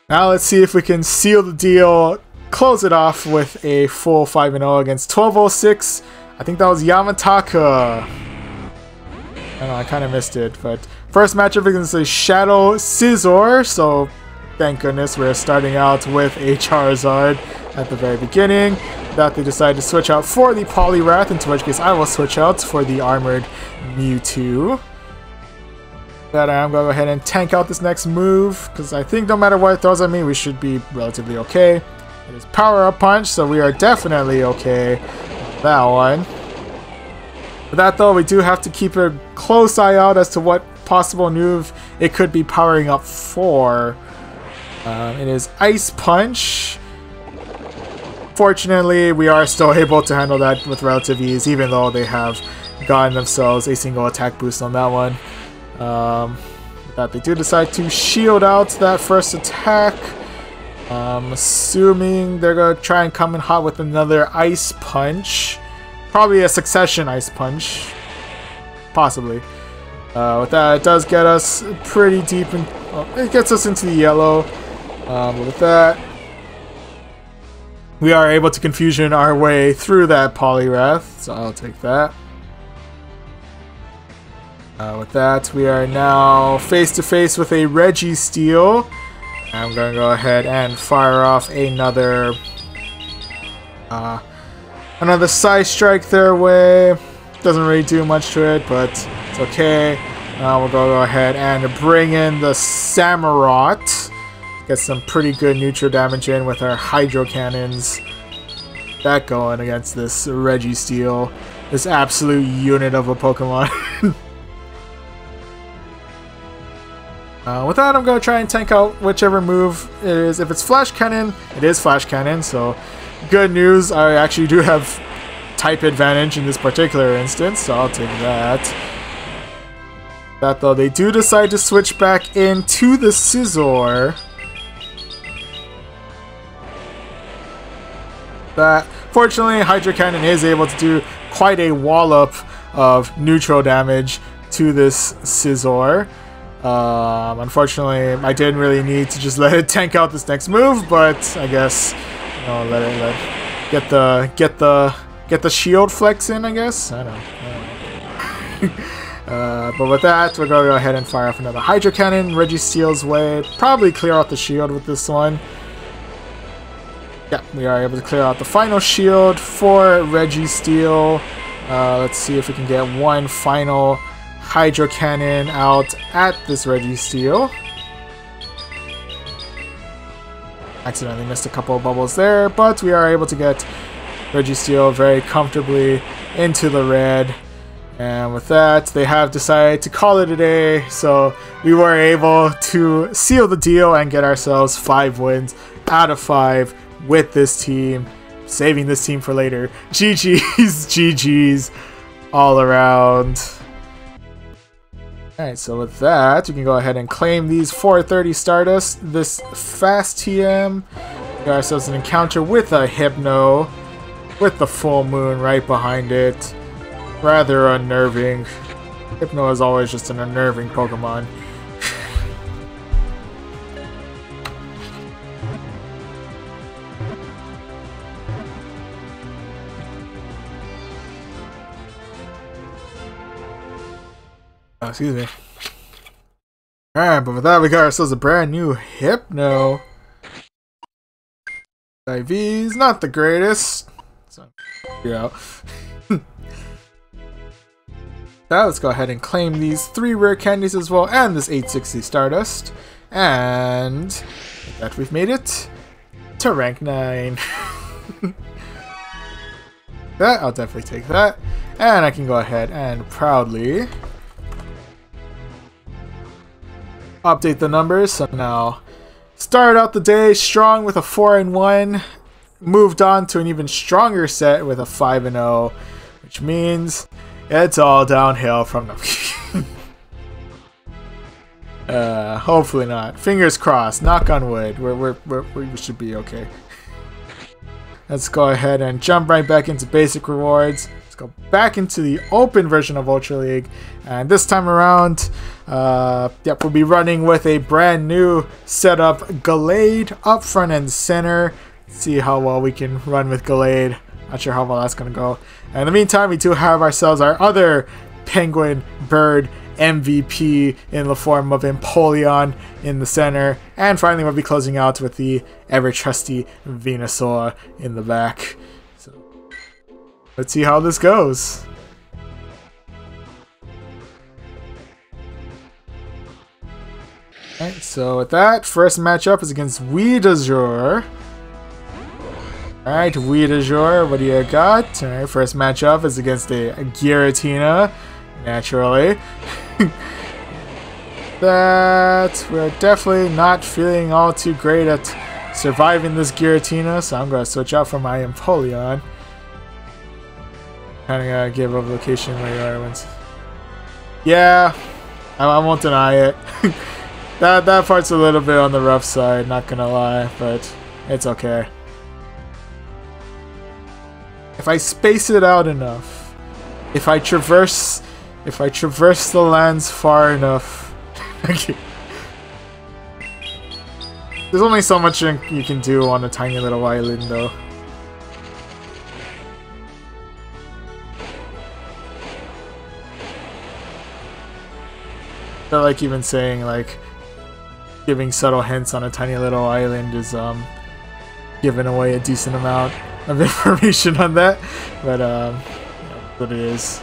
Now let's see if we can seal the deal close it off with a full 5 0 against 1206. I think that was Yamataka. I know, I kind of missed it, but first matchup against a Shadow Scizor, so thank goodness we're starting out with a Charizard at the very beginning. That they decide to switch out for the Poliwrath, into which case I will switch out for the Armored Mewtwo. That I am going to go ahead and tank out this next move, because I think no matter what it throws at me, we should be relatively okay. It is Power Up Punch, so we are definitely okay that one. For that though, we do have to keep a close eye out as to what possible move it could be powering up for. Um, it is Ice Punch. Fortunately, we are still able to handle that with relative ease, even though they have gotten themselves a single attack boost on that one. Um, that they do decide to shield out that first attack. I'm assuming they're going to try and come in hot with another Ice Punch. Probably a Succession Ice Punch. Possibly. Uh, with that, it does get us pretty deep in... Oh, it gets us into the yellow. Um, with that, we are able to confusion our way through that Poliwrath, so I'll take that. Uh, with that, we are now face to face with a Registeel. I'm going to go ahead and fire off another uh, another Psy Strike their way. Doesn't really do much to it, but it's okay. Now we'll go ahead and bring in the Samurott. Get some pretty good neutral damage in with our Hydro Cannons. That going against this Registeel. This absolute unit of a Pokemon. Uh, with that, I'm going to try and tank out whichever move it is. If it's Flash Cannon, it is Flash Cannon, so good news. I actually do have type advantage in this particular instance, so I'll take that. That though, they do decide to switch back into the Scizor. That, fortunately, Hydro Cannon is able to do quite a wallop of neutral damage to this Scizor. Um, unfortunately, I didn't really need to just let it tank out this next move, but I guess you know let it let get the get the get the shield flex in. I guess I don't. I don't uh, but with that, we're gonna go ahead and fire off another Hydro Cannon. Registeel's way. Probably clear out the shield with this one. Yeah, we are able to clear out the final shield for Registeel. Uh, let's see if we can get one final Hydro Cannon out at this Registeel. Accidentally missed a couple of bubbles there, but we are able to get Registeel very comfortably into the red. And with that, they have decided to call it a day, so we were able to seal the deal and get ourselves 5 wins out of 5 with this team, saving this team for later. GG's, GG's all around. Alright, so with that, we can go ahead and claim these 430 Stardust. This fast TM. Got ourselves an encounter with a Hypno. With the full moon right behind it. Rather unnerving. Hypno is always just an unnerving Pokemon. Oh, excuse me. Alright, but with that, we got ourselves a brand new Hypno. IV's not the greatest. So, yeah. now let's go ahead and claim these three rare candies as well, and this 860 Stardust. And that we've made it to rank 9. that, I'll definitely take that. And I can go ahead and proudly update the numbers. So now, started out the day strong with a 4 and 1. moved on to an even stronger set with a 5 and 0, which means it's all downhill from the. uh, hopefully not. Fingers crossed. Knock on wood. We're, we're, we're, we should be okay. Let's go ahead and jump right back into basic rewards. Go back into the open version of Ultra League. And this time around, uh, yep, we'll be running with a brand new setup. Gallade up front and center. See how well we can run with Gallade. Not sure how well that's going to go. And in the meantime, we do have ourselves our other Penguin Bird MVP in the form of Empoleon in the center. And finally, we'll be closing out with the ever trusty Venusaur in the back. Let's see how this goes. Alright, so with that, first matchup is against Weedazure. Alright, Weedazure, what do you got? Alright, first matchup is against a, a Giratina, naturally. that we're definitely not feeling all too great at surviving this Giratina, so I'm going to switch out for my Empoleon. Kind of give a location where you are once. Yeah, I, I won't deny it. that that part's a little bit on the rough side, not gonna lie, but it's okay. If I space it out enough, if I traverse if I traverse the lands far enough. There's only so much you can do on a tiny little island, though. Feel like even saying, like, giving subtle hints on a tiny little island is, um, giving away a decent amount of information on that. But, um, what it is.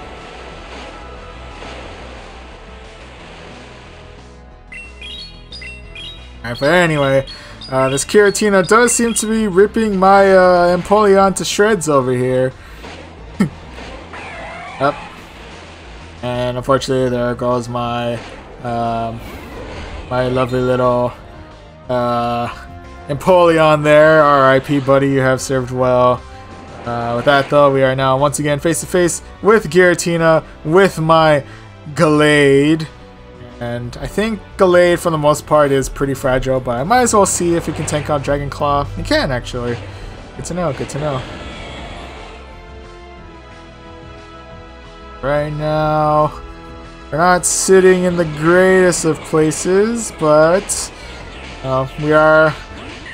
But anyway, uh, this Giratina does seem to be ripping my uh, Empoleon to shreds over here. yep. And unfortunately, there goes my um, my lovely little uh, Empoleon there. R.I.P. buddy, you have served well. Uh, with that though, we are now once again face to face with Giratina with my Gallade. And I think Gallade, for the most part, is pretty fragile, but I might as well see if he can tank out Dragon Claw. He can, actually. Good to know, good to know. Right now, we're not sitting in the greatest of places, but uh, we are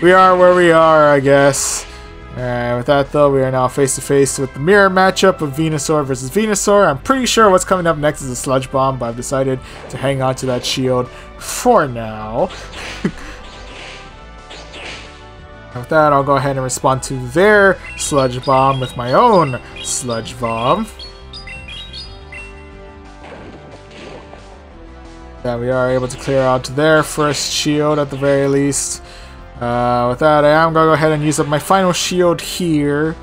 we are where we are, I guess. Alright, with that though, we are now face to face with the mirror matchup of Venusaur versus Venusaur. I'm pretty sure what's coming up next is a Sludge Bomb, but I've decided to hang on to that shield for now. with that, I'll go ahead and respond to their Sludge Bomb with my own Sludge Bomb. Yeah, we are able to clear out their first shield at the very least. Uh, with that, I am going to go ahead and use up my final shield here.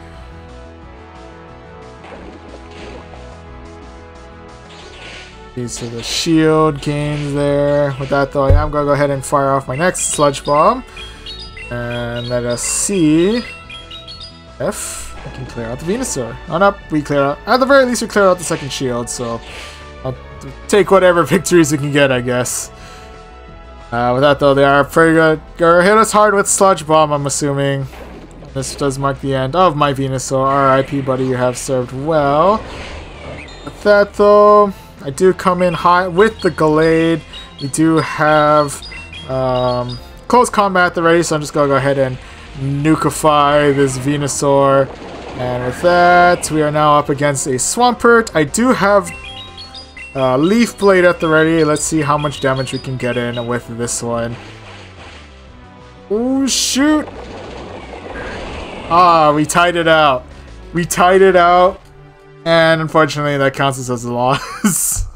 These are the shield gains there. With that, though, I am going to go ahead and fire off my next Sludge Bomb. And let us see if we can clear out the Venusaur. Oh, no, we clear out. At the very least, we clear out the second shield, so take whatever victories we can get, I guess. Uh, with that though, they are pretty good. Go hit us hard with Sludge Bomb, I'm assuming. This does mark the end of my Venusaur. RIP, buddy, you have served well. With that though, I do come in high with the Gallade. We do have um, close combat ready, so I'm just to go ahead and nukeify this Venusaur. And with that, we are now up against a Swampert. I do have uh, Leaf Blade at the ready. Let's see how much damage we can get in with this one. Oh, shoot! Ah, we tied it out. We tied it out. And unfortunately, that counts as a loss.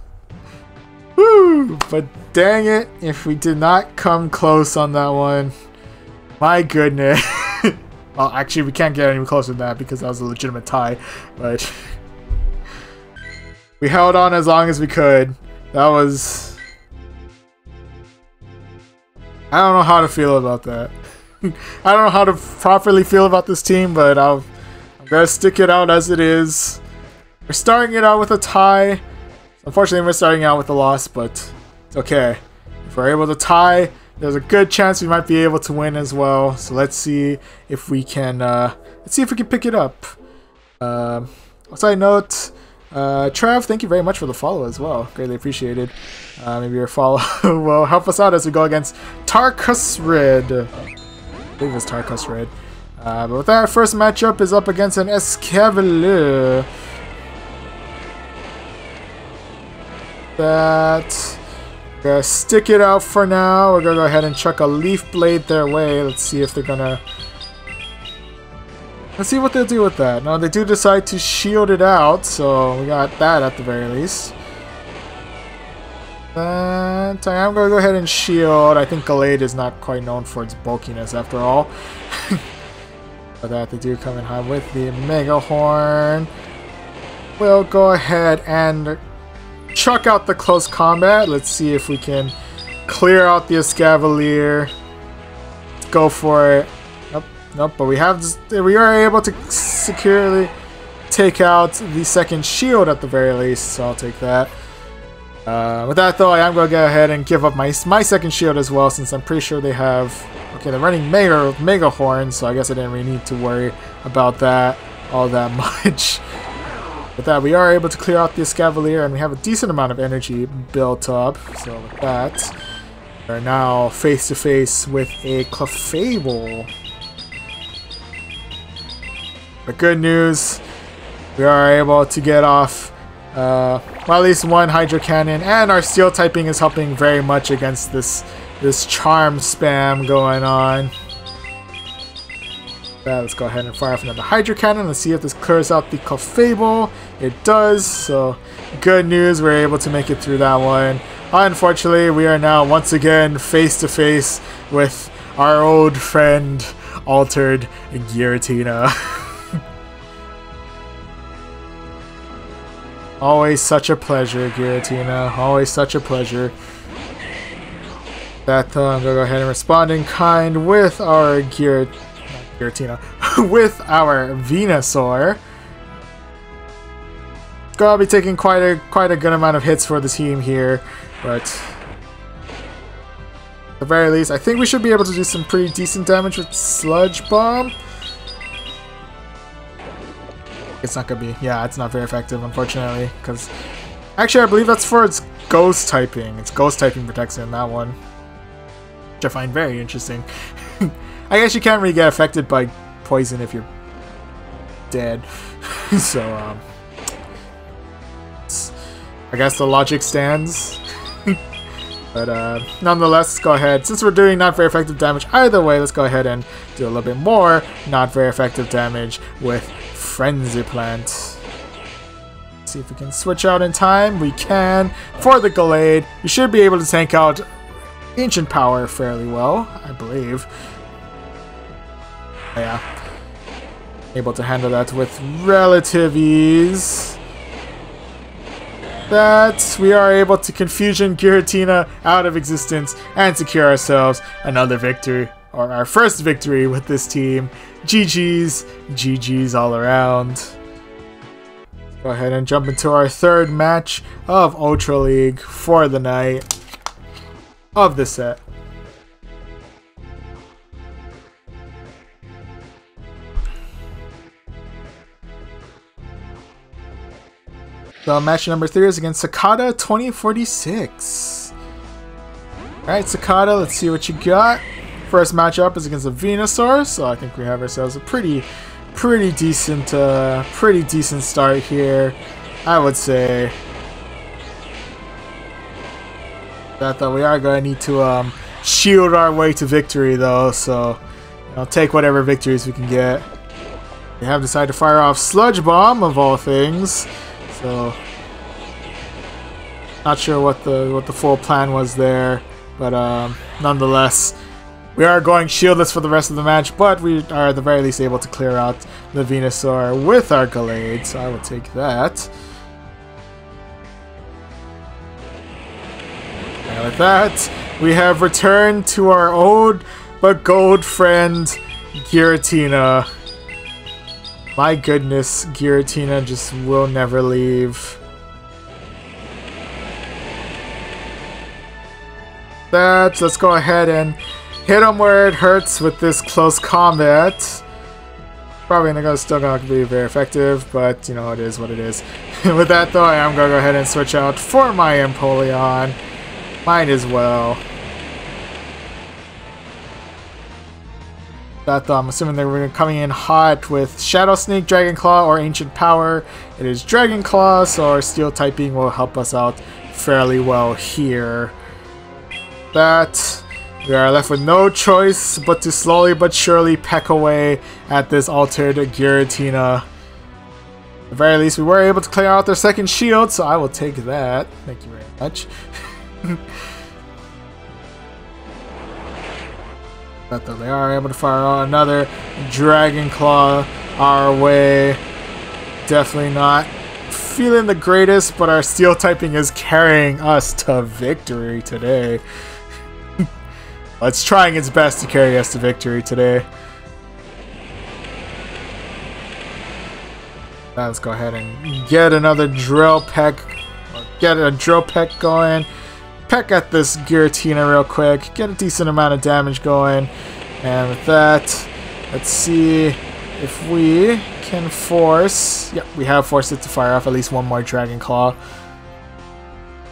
Woo! But dang it, if we did not come close on that one. My goodness. well, actually, we can't get any closer than that because that was a legitimate tie. But... We held on as long as we could. That was... I don't know how to feel about that. I don't know how to properly feel about this team, but I'll, I'm gonna stick it out as it is. We're starting it out with a tie. Unfortunately, we're starting out with a loss, but it's okay. If we're able to tie, there's a good chance we might be able to win as well. So let's see if we can. Uh, let's see if we can pick it up. Uh, side note. Uh, Trev, thank you very much for the follow as well. Greatly appreciated. Uh, maybe your follow will help us out as we go against Tarkus Red. I believe it's Tarkus Red. Uh, but with that, first matchup is up against an Escavalier. That. Gonna stick it out for now. We're gonna go ahead and chuck a leaf blade their way. Let's see if they're gonna Let's see what they'll do with that. Now, they do decide to shield it out, so we got that at the very least. And I'm going to go ahead and shield. I think Gallade is not quite known for its bulkiness after all. but that they do come in high with the Mega Horn. We'll go ahead and chuck out the close combat. Let's see if we can clear out the Escavalier. Go for it. Nope, but we have we are able to securely take out the second shield at the very least, so I'll take that. Uh, with that though, I am going to go ahead and give up my my second shield as well, since I'm pretty sure they have... Okay, they're running Mega, Mega Horn, so I guess I didn't really need to worry about that all that much. With that, we are able to clear out the Escavalier, and we have a decent amount of energy built up. So with that, we are now face to face with a Clefable. But good news, we are able to get off uh, well, at least one Hydro Cannon, and our Steel typing is helping very much against this this Charm spam going on. Uh, let's go ahead and fire off another Hydro Cannon. Let's see if this clears out the Clefable. It does, so good news, we're able to make it through that one. Unfortunately, we are now once again face to face with our old friend, Altered Giratina. Always such a pleasure, Giratina. Always such a pleasure. That uh, I'm gonna go ahead and respond in kind with our Gir Giratina. with our Venusaur. Gonna be taking quite a quite a good amount of hits for the team here, but at the very least, I think we should be able to do some pretty decent damage with Sludge Bomb. It's not gonna be. Yeah, it's not very effective, unfortunately. Because actually, I believe that's for its ghost typing. Its ghost typing protects it in that one, which I find very interesting. I guess you can't really get affected by poison if you're dead. so, um, I guess the logic stands. But uh, nonetheless, let's go ahead. Since we're doing not very effective damage either way, let's go ahead and do a little bit more not very effective damage with Frenzy Plant. See if we can switch out in time. We can. For the Gallade, we should be able to tank out Ancient Power fairly well, I believe. Oh, yeah. Able to handle that with relative ease. That we are able to Confusion Giratina out of existence and secure ourselves another victory, or our first victory with this team. GG's, GG's all around. Go ahead and jump into our third match of Ultra League for the night of the set. So match number three is against Sakata 2046. Alright, Sakata, let's see what you got. First matchup is against a Venusaur, so I think we have ourselves a pretty, pretty decent, uh, pretty decent start here. I would say that though we are going to need to um, shield our way to victory though, so you know, take whatever victories we can get. We have decided to fire off Sludge Bomb of all things, so not sure what the what the full plan was there, but um, nonetheless. We are going shieldless for the rest of the match, but we are at the very least able to clear out the Venusaur with our Gallade, so I will take that. And with that, we have returned to our old but gold friend, Giratina. My goodness, Giratina just will never leave. That, let's go ahead and hit him where it hurts with this close combat. Probably gonna still gonna be very effective, but you know, it is what it is. with that though, I am gonna go ahead and switch out for my Empoleon. Might as well. That though, I'm assuming they're coming in hot with Shadow Sneak, Dragon Claw, or Ancient Power. It is Dragon Claw, so our Steel typing will help us out fairly well here. That we are left with no choice but to slowly but surely peck away at this altered Giratina. At the very least, we were able to clear out their second shield, so I will take that. Thank you very much. But they are able to fire on another Dragon Claw our way. Definitely not feeling the greatest, but our Steel typing is carrying us to victory today. It's trying its best to carry us to victory today. Let's go ahead and get another drill peck. Get a drill peck going peck at this Giratina real quick, get a decent amount of damage going, and with that, let's see if we can force... Yep, we have forced it to fire off at least one more Dragon Claw.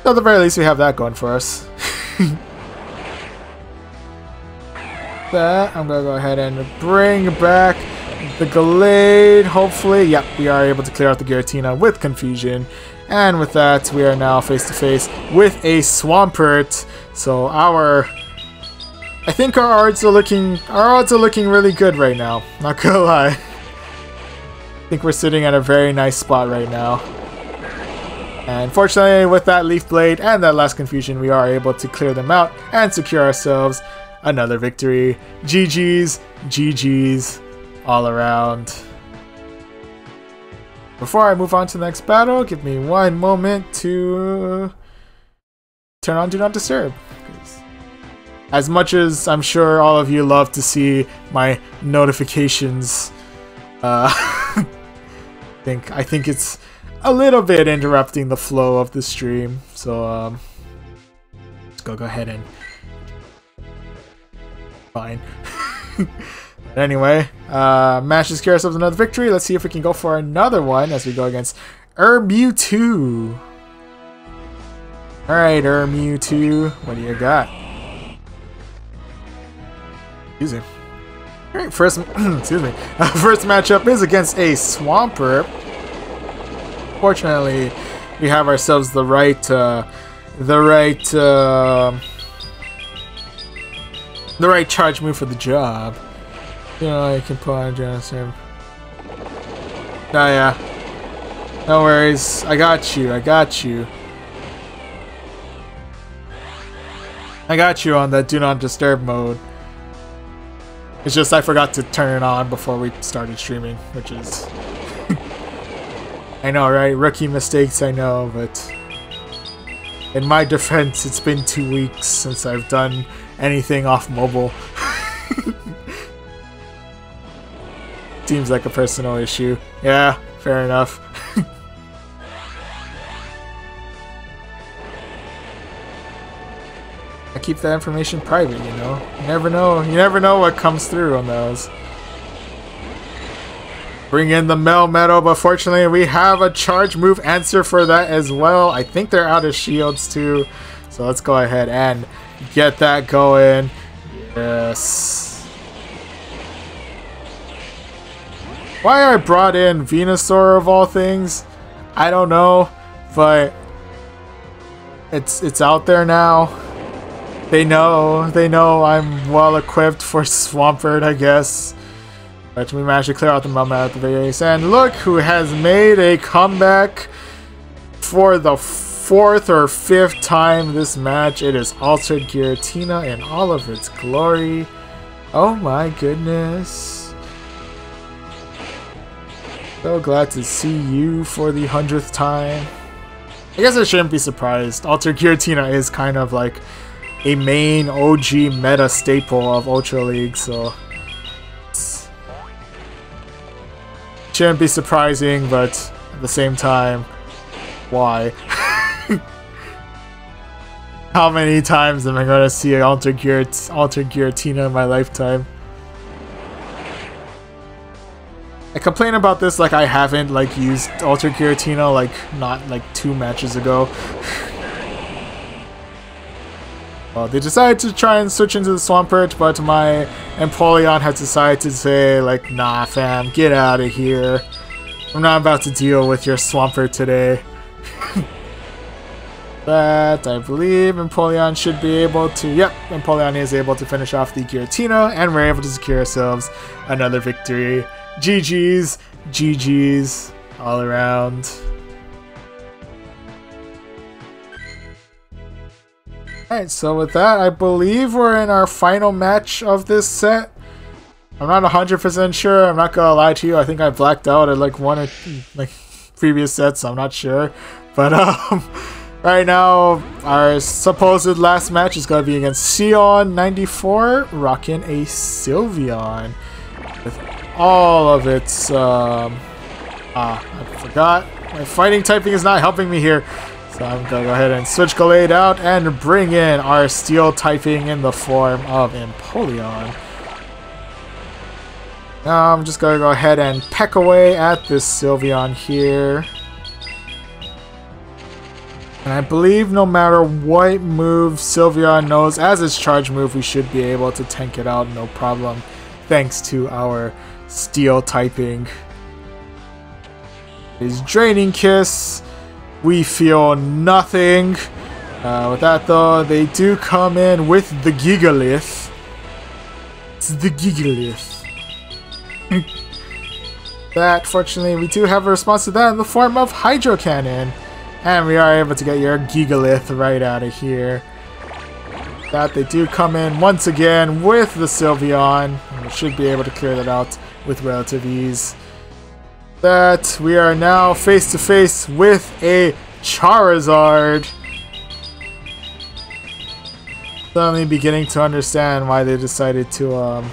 At the very least, we have that going for us. that, I'm going to go ahead and bring back the Gallade, hopefully. Yep, we are able to clear out the Giratina with Confusion. And with that, we are now face to face with a Swampert. So our, I think our odds are looking, our odds are looking really good right now. Not gonna lie. I think we're sitting at a very nice spot right now. And fortunately, with that Leaf Blade and that last Confusion, we are able to clear them out and secure ourselves another victory. GG's, GG's, all around. Before I move on to the next battle, give me one moment to turn on Do Not Disturb. As much as I'm sure all of you love to see my notifications, uh, I think I think it's a little bit interrupting the flow of the stream. So um, let's go go ahead and fine. Anyway, uh, Mash just secure ourselves another victory. Let's see if we can go for another one as we go against Ermewtwo. Alright, Ermewtwo, what do you got? Excuse me. Alright, first, excuse me. first matchup is against a Swampert. Fortunately, we have ourselves the right, uh, the right, uh, the right charge move for the job. You know, I can on Genesis. Oh yeah. No worries. I got you. I got you. I got you on that do not disturb mode. It's just I forgot to turn it on before we started streaming, which is... I know, right? Rookie mistakes, I know, but... In my defense, it's been two weeks since I've done anything off mobile. Seems like a personal issue. Yeah, fair enough. I keep that information private, you know? You never know. You never know what comes through on those. Bring in the Melmetal, but fortunately we have a charge move answer for that as well. I think they're out of shields too. So let's go ahead and get that going. Yes. Why I brought in Venusaur of all things, I don't know, but it's it's out there now. They know, they know I'm well equipped for Swampert, I guess. But we managed to clear out the Melmetal at the base. And look who has made a comeback for the fourth or fifth time this match. It is Altered Giratina in all of its glory. Oh my goodness. So glad to see you for the hundredth time. I guess I shouldn't be surprised. Alter Giratina is kind of like a main OG meta staple of Ultra League, so shouldn't be surprising, but at the same time, why? How many times am I gonna see an Alter Gear, Alter Giratina in my lifetime? I complain about this like I haven't like used Alter Giratina like not like two matches ago. well, they decided to try and switch into the Swampert, but my Empoleon has decided to say like, nah fam, get out of here. I'm not about to deal with your Swampert today. But I believe Empoleon should be able to... Yep, Empoleon is able to finish off the Giratina, and we're able to secure ourselves another victory. GG's, GG's, all around. Alright, so with that, I believe we're in our final match of this set. I'm not 100% sure, I'm not gonna lie to you, I think I blacked out at like one or like previous sets, I'm not sure. But um... Right now, our supposed last match is going to be against Sion94, rocking a Sylveon. With all of its, um, ah, I forgot. My fighting typing is not helping me here. So I'm going to go ahead and switch Gallade out and bring in our steel typing in the form of Empoleon. Now I'm just going to go ahead and peck away at this Sylveon here. And I believe no matter what move Sylveon knows as its charge move, we should be able to tank it out no problem. Thanks to our steel typing. Is Draining Kiss. We feel nothing. Uh, with that though, they do come in with the Gigalith. It's the Gigalith. that, fortunately, we do have a response to that in the form of Hydro Cannon. And we are able to get your Gigalith right out of here. That they do come in once again with the Sylveon. We should be able to clear that out with relative ease. That we are now face to face with a Charizard. Suddenly beginning to understand why they decided to um,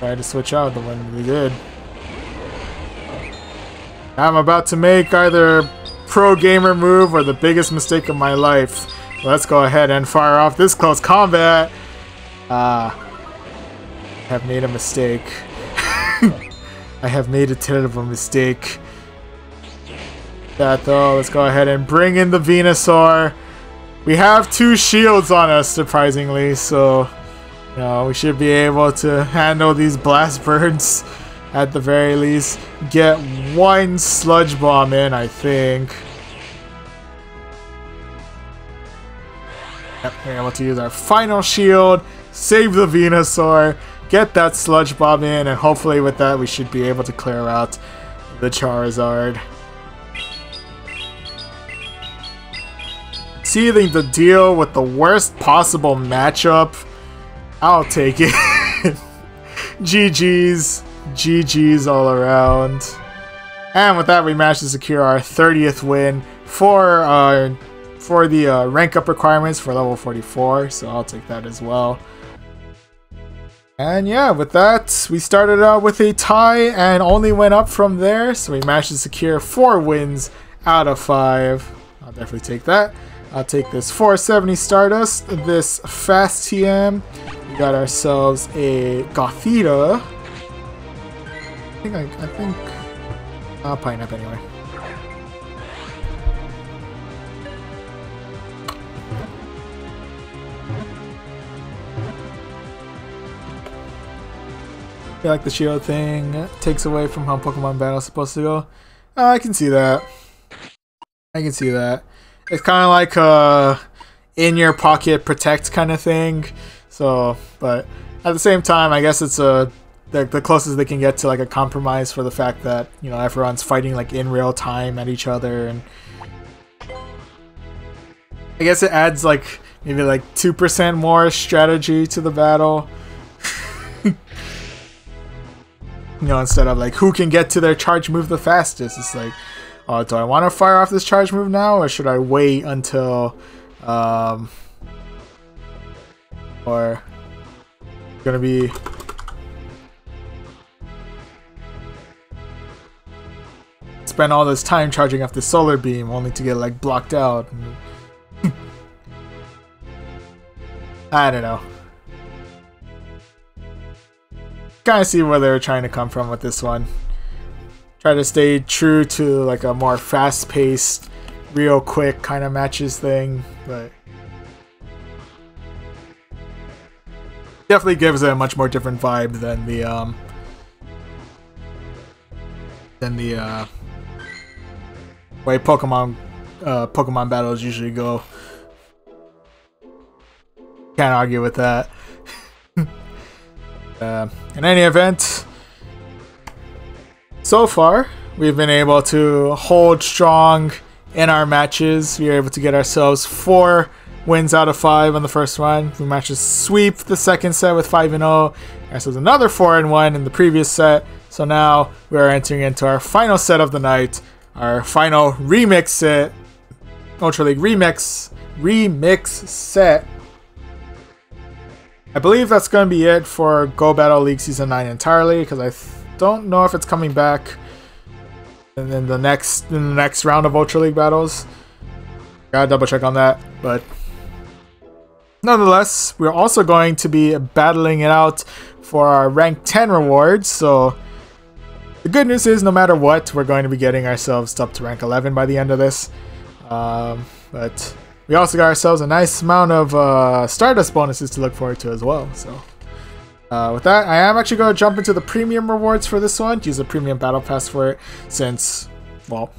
try to switch out the one we did. I'm about to make either pro gamer move or the biggest mistake of my life. Let's go ahead and fire off this close combat. Uh, have made a mistake. I have made a terrible mistake. That though, let's go ahead and bring in the Venusaur. We have two shields on us, surprisingly, so you know, we should be able to handle these blast burns at the very least. Get one sludge bomb in, I think. Yep, we're able to use our final shield, save the Venusaur, get that sludge bomb in, and hopefully with that we should be able to clear out the Charizard. Sealing the deal with the worst possible matchup. I'll take it. GG's. GG's all around. And with that, we managed to secure our 30th win for uh, for the uh, rank up requirements for level 44, so I'll take that as well. And yeah, with that, we started out with a tie and only went up from there, so we managed to secure 4 wins out of 5. I'll definitely take that. I'll take this 470 Stardust, this Fast TM. We got ourselves a Gothita, think I, I think I'll pine up anyway. Feel like the shield thing uh, takes away from how Pokemon battle is supposed to go. Oh, I can see that. I can see that. It's kind of like a in your pocket protect kind of thing. So, but at the same time, I guess it's a the, the closest they can get to like a compromise for the fact that you know everyone's fighting like in real time at each other and I guess it adds like maybe like 2% more strategy to the battle. you know, instead of like who can get to their charge move the fastest. It's like, oh, do I want to fire off this charge move now or should I wait until um, Or gonna be spend all this time charging up the solar beam only to get like blocked out. I don't know. Kind of see where they were trying to come from with this one. Try to stay true to like a more fast-paced, real quick kind of matches thing, but definitely gives it a much more different vibe than the um than the uh way Pokemon uh, Pokemon battles usually go. Can't argue with that. uh, in any event, so far we've been able to hold strong in our matches. We were able to get ourselves four wins out of five on the first one. We managed to sweep the second set with five and zero. Ourselves another four and one in the previous set. So now we are entering into our final set of the night our final remix set, Ultra League remix, remix set. I believe that's going to be it for Go Battle League Season 9 entirely, because I don't know if it's coming back and then the next in the next round of Ultra League battles. Gotta double check on that, but nonetheless, we're also going to be battling it out for our rank 10 rewards, so the good news is, no matter what, we're going to be getting ourselves up to rank 11 by the end of this. Um, but we also got ourselves a nice amount of uh, Stardust bonuses to look forward to as well. So uh, with that, I am actually going to jump into the premium rewards for this one. Use a premium battle pass for it, since, well,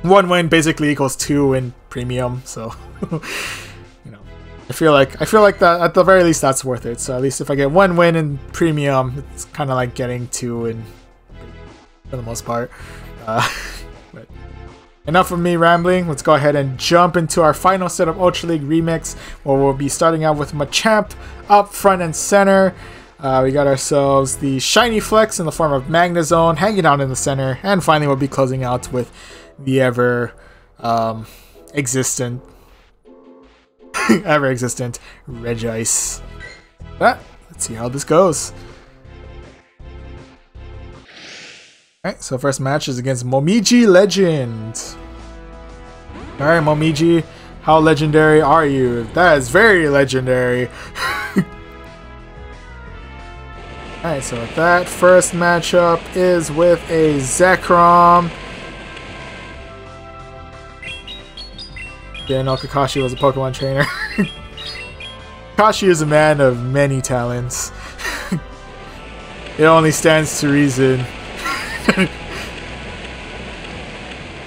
one win basically equals two in premium. So, you know, I feel like I feel like that at the very least that's worth it. So at least if I get one win in premium, it's kind of like getting two in for the most part. Uh, but enough of me rambling. Let's go ahead and jump into our final set of Ultra League Remix, where we'll be starting out with Machamp up front and center. Uh, we got ourselves the Shiny Flex in the form of Magnezone hanging out in the center. And finally, we'll be closing out with the ever um, existent, ever existent Regice. But let's see how this goes. Alright, so first match is against Momiji Legend. Alright, Momiji, how legendary are you? That is very legendary. Alright, so that first matchup is with a Zekrom. Yeah, no, Kakashi was a Pokemon trainer. Kakashi is a man of many talents. it only stands to reason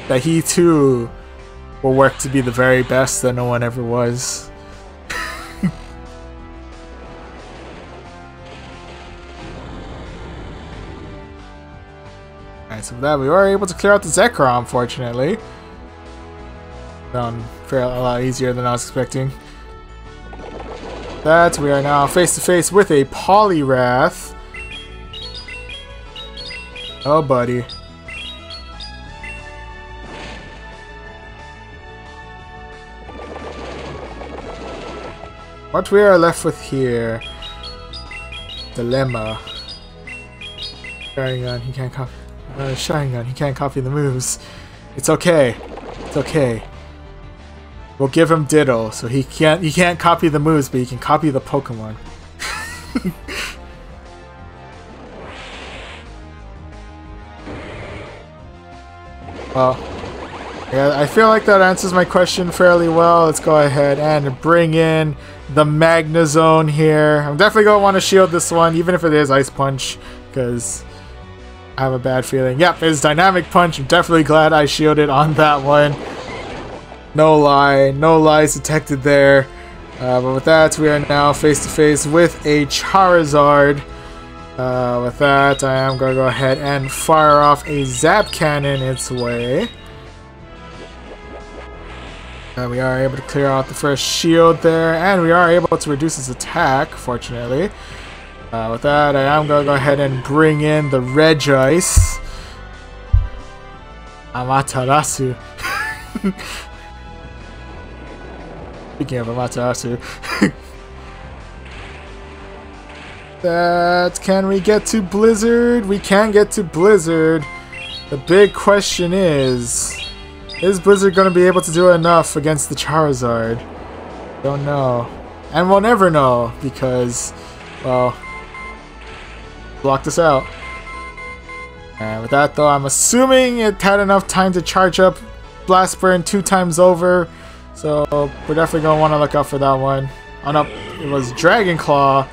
that he too will work to be the very best that no one ever was. Alright, so with that we were able to clear out the Zekrom, unfortunately. Done a lot easier than I was expecting. That we are now face to face with a Poliwrath. Oh, buddy. What we are left with here? Dilemma. Sharingan, he can't copy. Uh, Sharingan, he can't copy the moves. It's okay. It's okay. We'll give him Ditto, so he can't he can't copy the moves, but he can copy the Pokemon. Well, yeah, I feel like that answers my question fairly well. Let's go ahead and bring in the Magnezone here. I'm definitely going to want to shield this one, even if it is Ice Punch, because I have a bad feeling. Yep, it's Dynamic Punch. I'm definitely glad I shielded on that one. No lie. No lies detected there. Uh, but with that, we are now face-to-face -face with a Charizard. Uh, with that, I am going to go ahead and fire off a Zap Cannon its way. Uh, we are able to clear out the first shield there, and we are able to reduce his attack, fortunately. Uh, with that, I am going to go ahead and bring in the Regice. Amaterasu. Speaking of Amaterasu. That can we get to Blizzard? We can get to Blizzard. The big question is, is Blizzard going to be able to do enough against the Charizard? Don't know. And we'll never know because, well, block this out. And with that though, I'm assuming it had enough time to charge up Blast Burn two times over. So we're definitely going to want to look out for that one. Oh no, it was Dragon Claw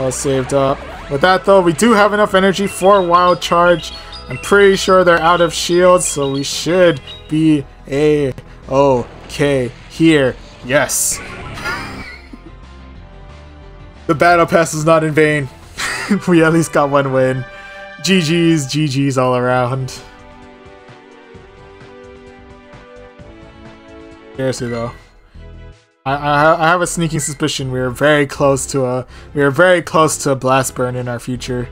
was saved up. With that though, we do have enough energy for Wild Charge. I'm pretty sure they're out of shields, so we should be a-okay here. Yes. the battle pass is not in vain. we at least got one win. GG's, GG's all around. Seriously though. I, I, have a sneaking suspicion we are very close to a we are very close to a blast burn in our future.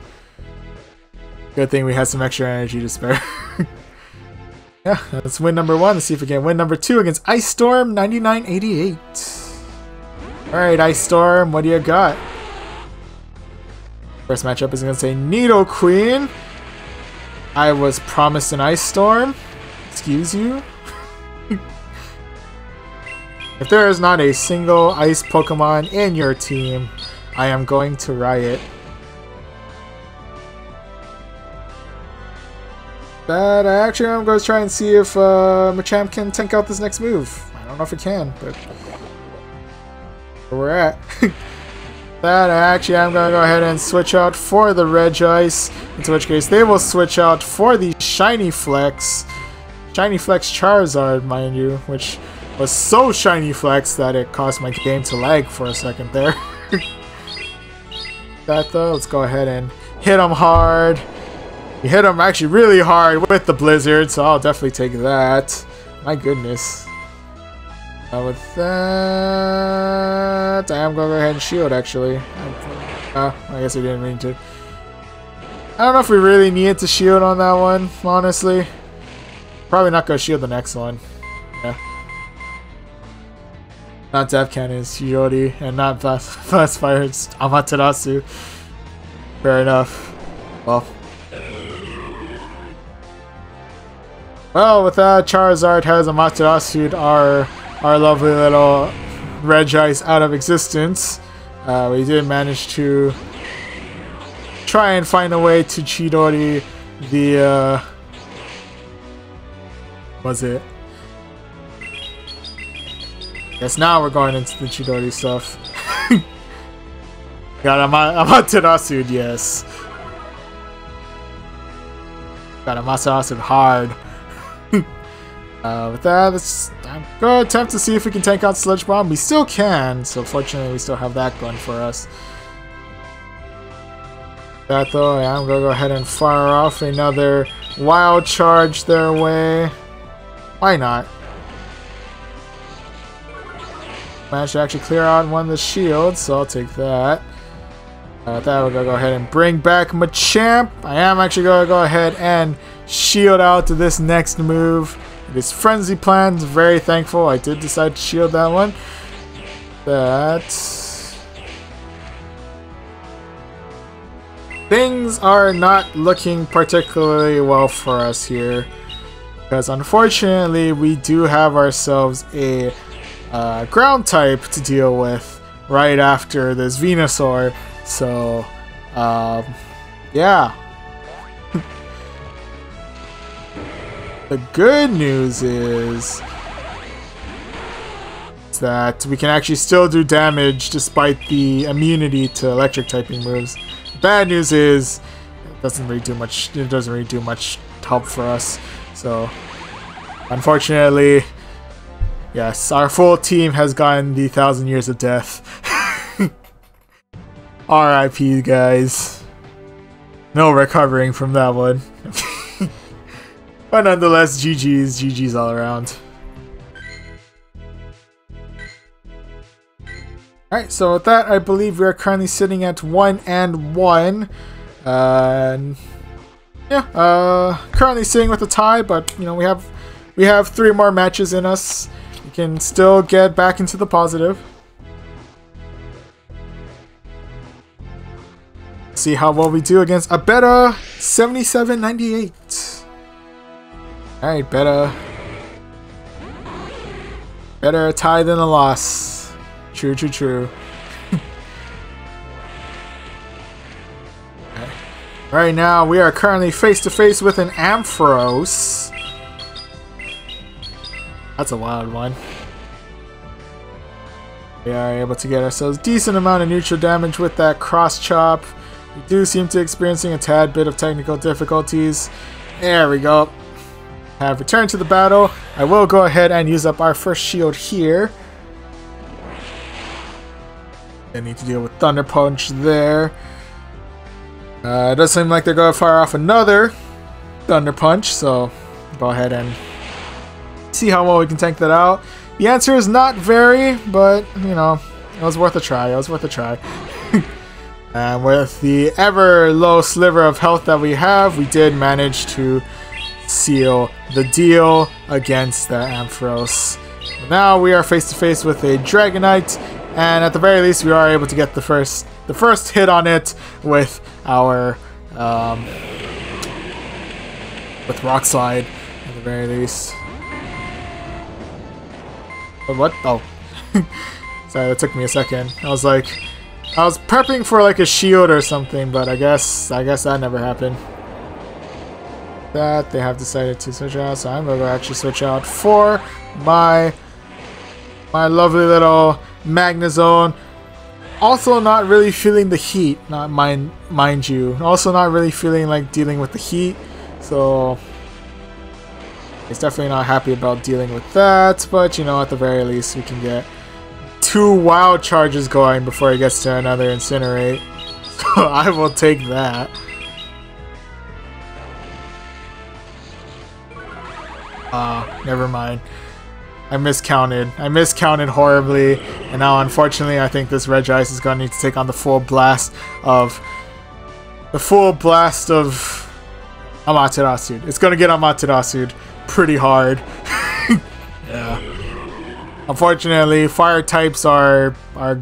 Good thing we had some extra energy to spare. yeah, that's win number one. Let's see if we can win number two against Ice Storm 9988. Alright, Ice Storm, what do you got? First matchup is going to say Needle Queen. I was promised an Ice Storm. Excuse you? If there is not a single Ice Pokemon in your team, I am going to riot. But I actually, I'm going to try and see if uh, Machamp can tank out this next move. I don't know if it can, but where we're at. that, actually I'm going to go ahead and switch out for the Regice, in which case they will switch out for the Shiny Flex. Shiny Flex Charizard, mind you, which was so Shiny Flex that it caused my game to lag for a second there. that though, let's go ahead and hit him hard. We hit him actually really hard with the Blizzard, so I'll definitely take that. My goodness. Uh, with that, I am going to go ahead and shield, actually. Uh, I guess I didn't mean to. I don't know if we really needed to shield on that one, honestly. Probably not going to shield the next one. Not Devkan is Yori, and not Fast, fast Fire, it's Amaterasu. Fair enough. Well. Well, with that, Charizard has Amaterasu, our our lovely little Regice out of existence. Uh, we did manage to try and find a way to Chidori the, uh, was it? Yes, now we're going into the Chidori stuff. Got Amaterasu, yes. Got Amaterasu hard. Uh, with that, let's I'm gonna attempt to see if we can tank out Sludge Bomb. We still can, so fortunately we still have that going for us. That though, yeah, I'm gonna go ahead and fire off another Wild Charge their way. Why not? Managed to actually clear out one of the shields, so I'll take that. Uh, that we're gonna go ahead and bring back Machamp. I am actually gonna go ahead and shield out to this next move. It is Frenzy Plant. Very thankful I did decide to shield that one. That... Things are not looking particularly well for us here. Because unfortunately, we do have ourselves a uh, ground type to deal with right after this Venusaur. So, um, yeah. The good news is that we can actually still do damage despite the immunity to electric typing moves. Bad news is it doesn't really do much it doesn't really do much help for us. So unfortunately yes, our full team has gotten the thousand years of death. RIP guys. No recovering from that one. But nonetheless, GG's, GG's all around. Alright, so with that, I believe we are currently sitting at 1 and 1. Uh, yeah, uh, currently sitting with a tie, but, you know, we have we have three more matches in us. Can still get back into the positive. see how well we do against a Beta 7798. Alright, Beta. Better a tie than a loss. True, true, true. Right now, we are currently face to face with an Ampharos. That's a wild one. We are able to get ourselves decent amount of neutral damage with that cross chop. We do seem to be experiencing a tad bit of technical difficulties. There we go. Have returned to the battle. I will go ahead and use up our first shield here. I need to deal with Thunder Punch there. Uh, it does seem like they're going to fire off another Thunder Punch, so go ahead and see how well we can tank that out. The answer is not very, but, you know, it was worth a try. It was worth a try. and with the ever low sliver of health that we have, we did manage to seal the deal against the Ampharos. Now we are face to face with a Dragonite, and at the very least we are able to get the first the first hit on it with our um, with Rock Slide at the very least. What? Oh. Sorry, that took me a second. I was like, I was prepping for like a shield or something, but I guess, I guess that never happened. That they have decided to switch out, so I'm to actually switch out for my, my lovely little Magnezone. Also not really feeling the heat, not mind, mind you. Also not really feeling like dealing with the heat, so He's definitely not happy about dealing with that, but you know, at the very least, we can get two wild charges going before he gets to another incinerate. So I will take that. Ah, uh, never mind. I miscounted. I miscounted horribly, and now unfortunately I think this Regice is going to need to take on the full blast of... The full blast of... Amaterasu. It's going to get Amaterasu pretty hard. yeah. Unfortunately, fire types are are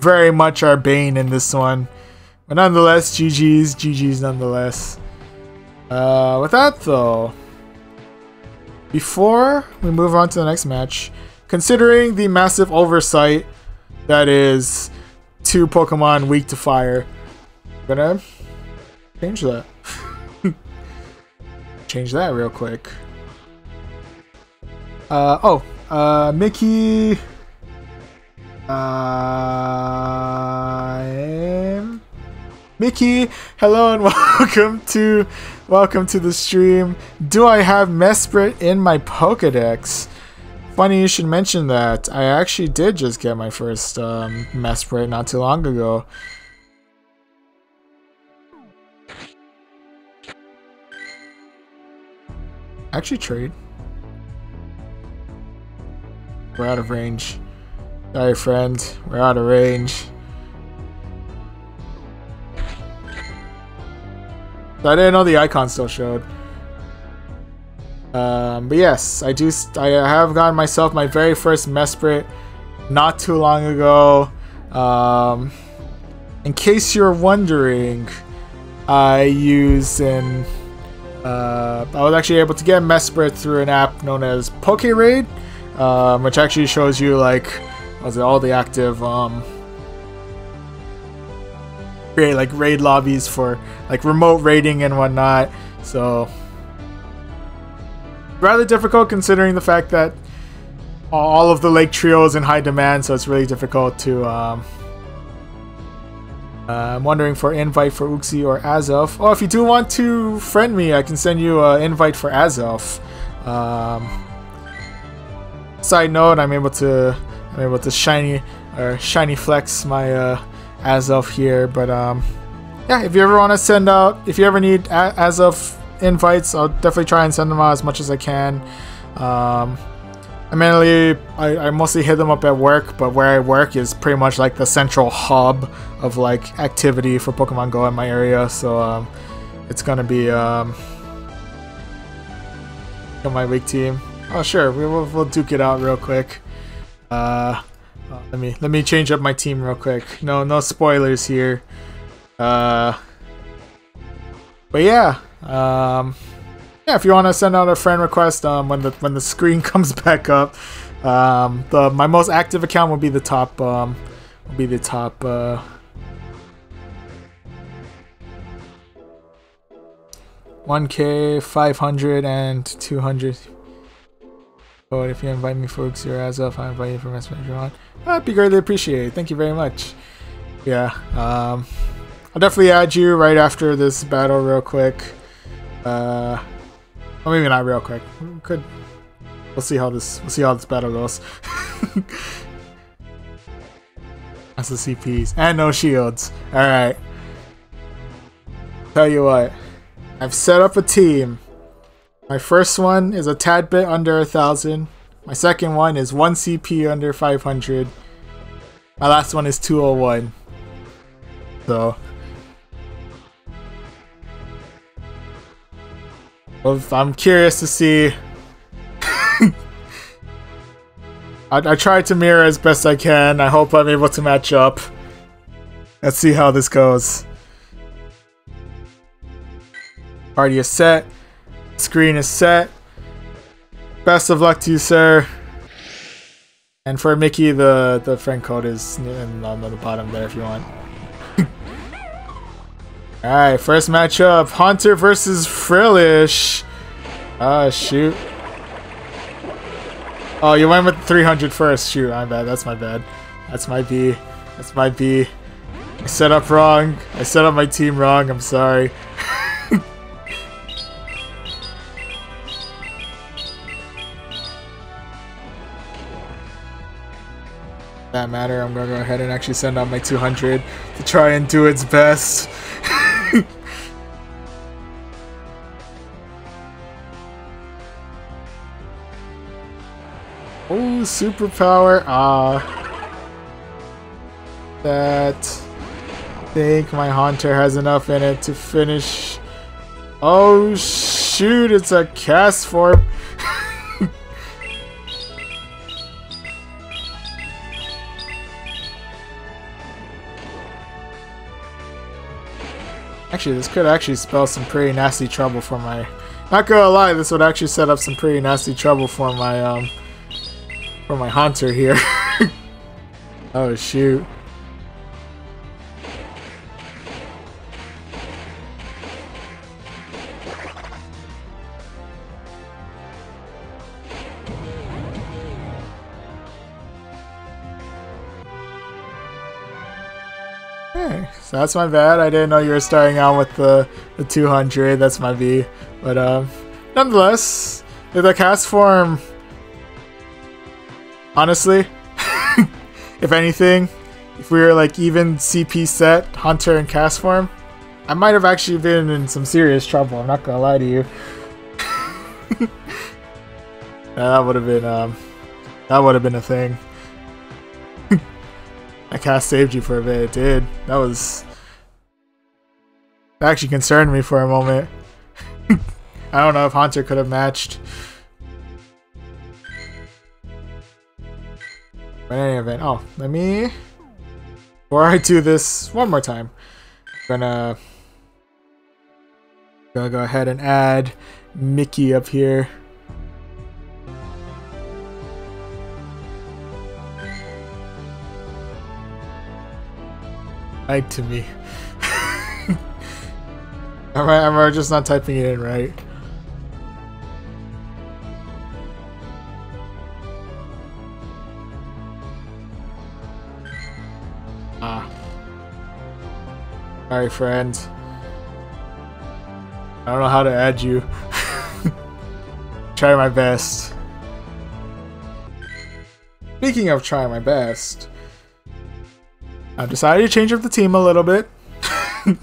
very much our bane in this one. But nonetheless, GG's, GG's nonetheless. Uh, with that though, before we move on to the next match, considering the massive oversight that is two Pokemon weak to fire, I'm gonna change that. change that real quick. Uh, oh, uh, Mickey. Mickey, hello and welcome to welcome to the stream. Do I have Mesprit in my Pokedex? Funny you should mention that. I actually did just get my first um, Mesprit not too long ago. Actually trade. We're out of range. Sorry, friend. We're out of range. I didn't know the icon still showed. Um, but yes, I do. I have gotten myself my very first Mesprit not too long ago. Um, in case you're wondering, I use an. Uh, I was actually able to get Mesprit through an app known as PokeRaid um, which actually shows you like was it all the active um, create like raid lobbies for like remote raiding and whatnot. So rather difficult considering the fact that all of the lake trio is in high demand, so it's really difficult to. Um, uh, I'm wondering for invite for Uxie or Azelf. Oh, if you do want to friend me, I can send you an invite for Azelf. Um, Side note, I'm able to I'm able to shiny or shiny flex my uh, Azelf here, but um, yeah, if you ever want to send out, if you ever need Azelf invites, I'll definitely try and send them out as much as I can. Um, I mainly, I, I mostly hit them up at work, but where I work is pretty much like the central hub of like activity for Pokemon Go in my area, so um, it's gonna be um, my week team. Oh sure, we will we'll duke it out real quick. Uh, let me let me change up my team real quick. No no spoilers here. Uh, but yeah, um, yeah. If you want to send out a friend request, um, when the when the screen comes back up, um, the my most active account will be the top, um, will be the top. Uh, 1k, 500, and 200. Oh, if you invite me for Xero as well, if I invite you for Messenger on, that'd be greatly appreciated. Thank you very much. Yeah, um, I'll definitely add you right after this battle real quick. Uh, well, maybe not real quick. We could. We'll see how this. We'll see how this battle goes. That's the CPs and no shields. All right. Tell you what. I've set up a team. My first one is a tad bit under a thousand. My second one is 1 CP under 500. My last one is 201. So. I'm curious to see. I, I tried to mirror as best I can. I hope I'm able to match up. Let's see how this goes. Party is set. Screen is set. Best of luck to you, sir. And for Mickey, the, the friend code is on the bottom there if you want. Alright, first matchup. Haunter versus Frillish. Ah, uh, shoot. Oh, you went with 300 first. Shoot, I'm bad. That's my bad. That's my B. That's my B. I set up wrong. I set up my team wrong. I'm sorry. that matter, I'm gonna go ahead and actually send out my 200 to try and do its best. oh, superpower. Ah. That. think my Haunter has enough in it to finish. Oh, shoot, it's a Castform. Actually, this could actually spell some pretty nasty trouble for my... Not gonna lie, this would actually set up some pretty nasty trouble for my, um... For my Haunter here. oh, shoot. So that's my bad. I didn't know you were starting out with the, the 200. That's my B. But um, nonetheless, the Castform, honestly, if anything, if we were like even CP set, Haunter, and Castform, I might have actually been in some serious trouble. I'm not gonna lie to you. yeah, that would have been um, that would have been a thing. I cast saved you for a bit. It did. That was... Actually concerned me for a moment. I don't know if Haunter could have matched. But in any event, oh, let me... Before I do this one more time, I'm gonna... Gonna go ahead and add Mickey up here. Lied to me. am, I, am I just not typing it in right? Ah. Alright, friend. I don't know how to add you. Try my best. Speaking of trying my best, I've decided to change up the team a little bit. uh,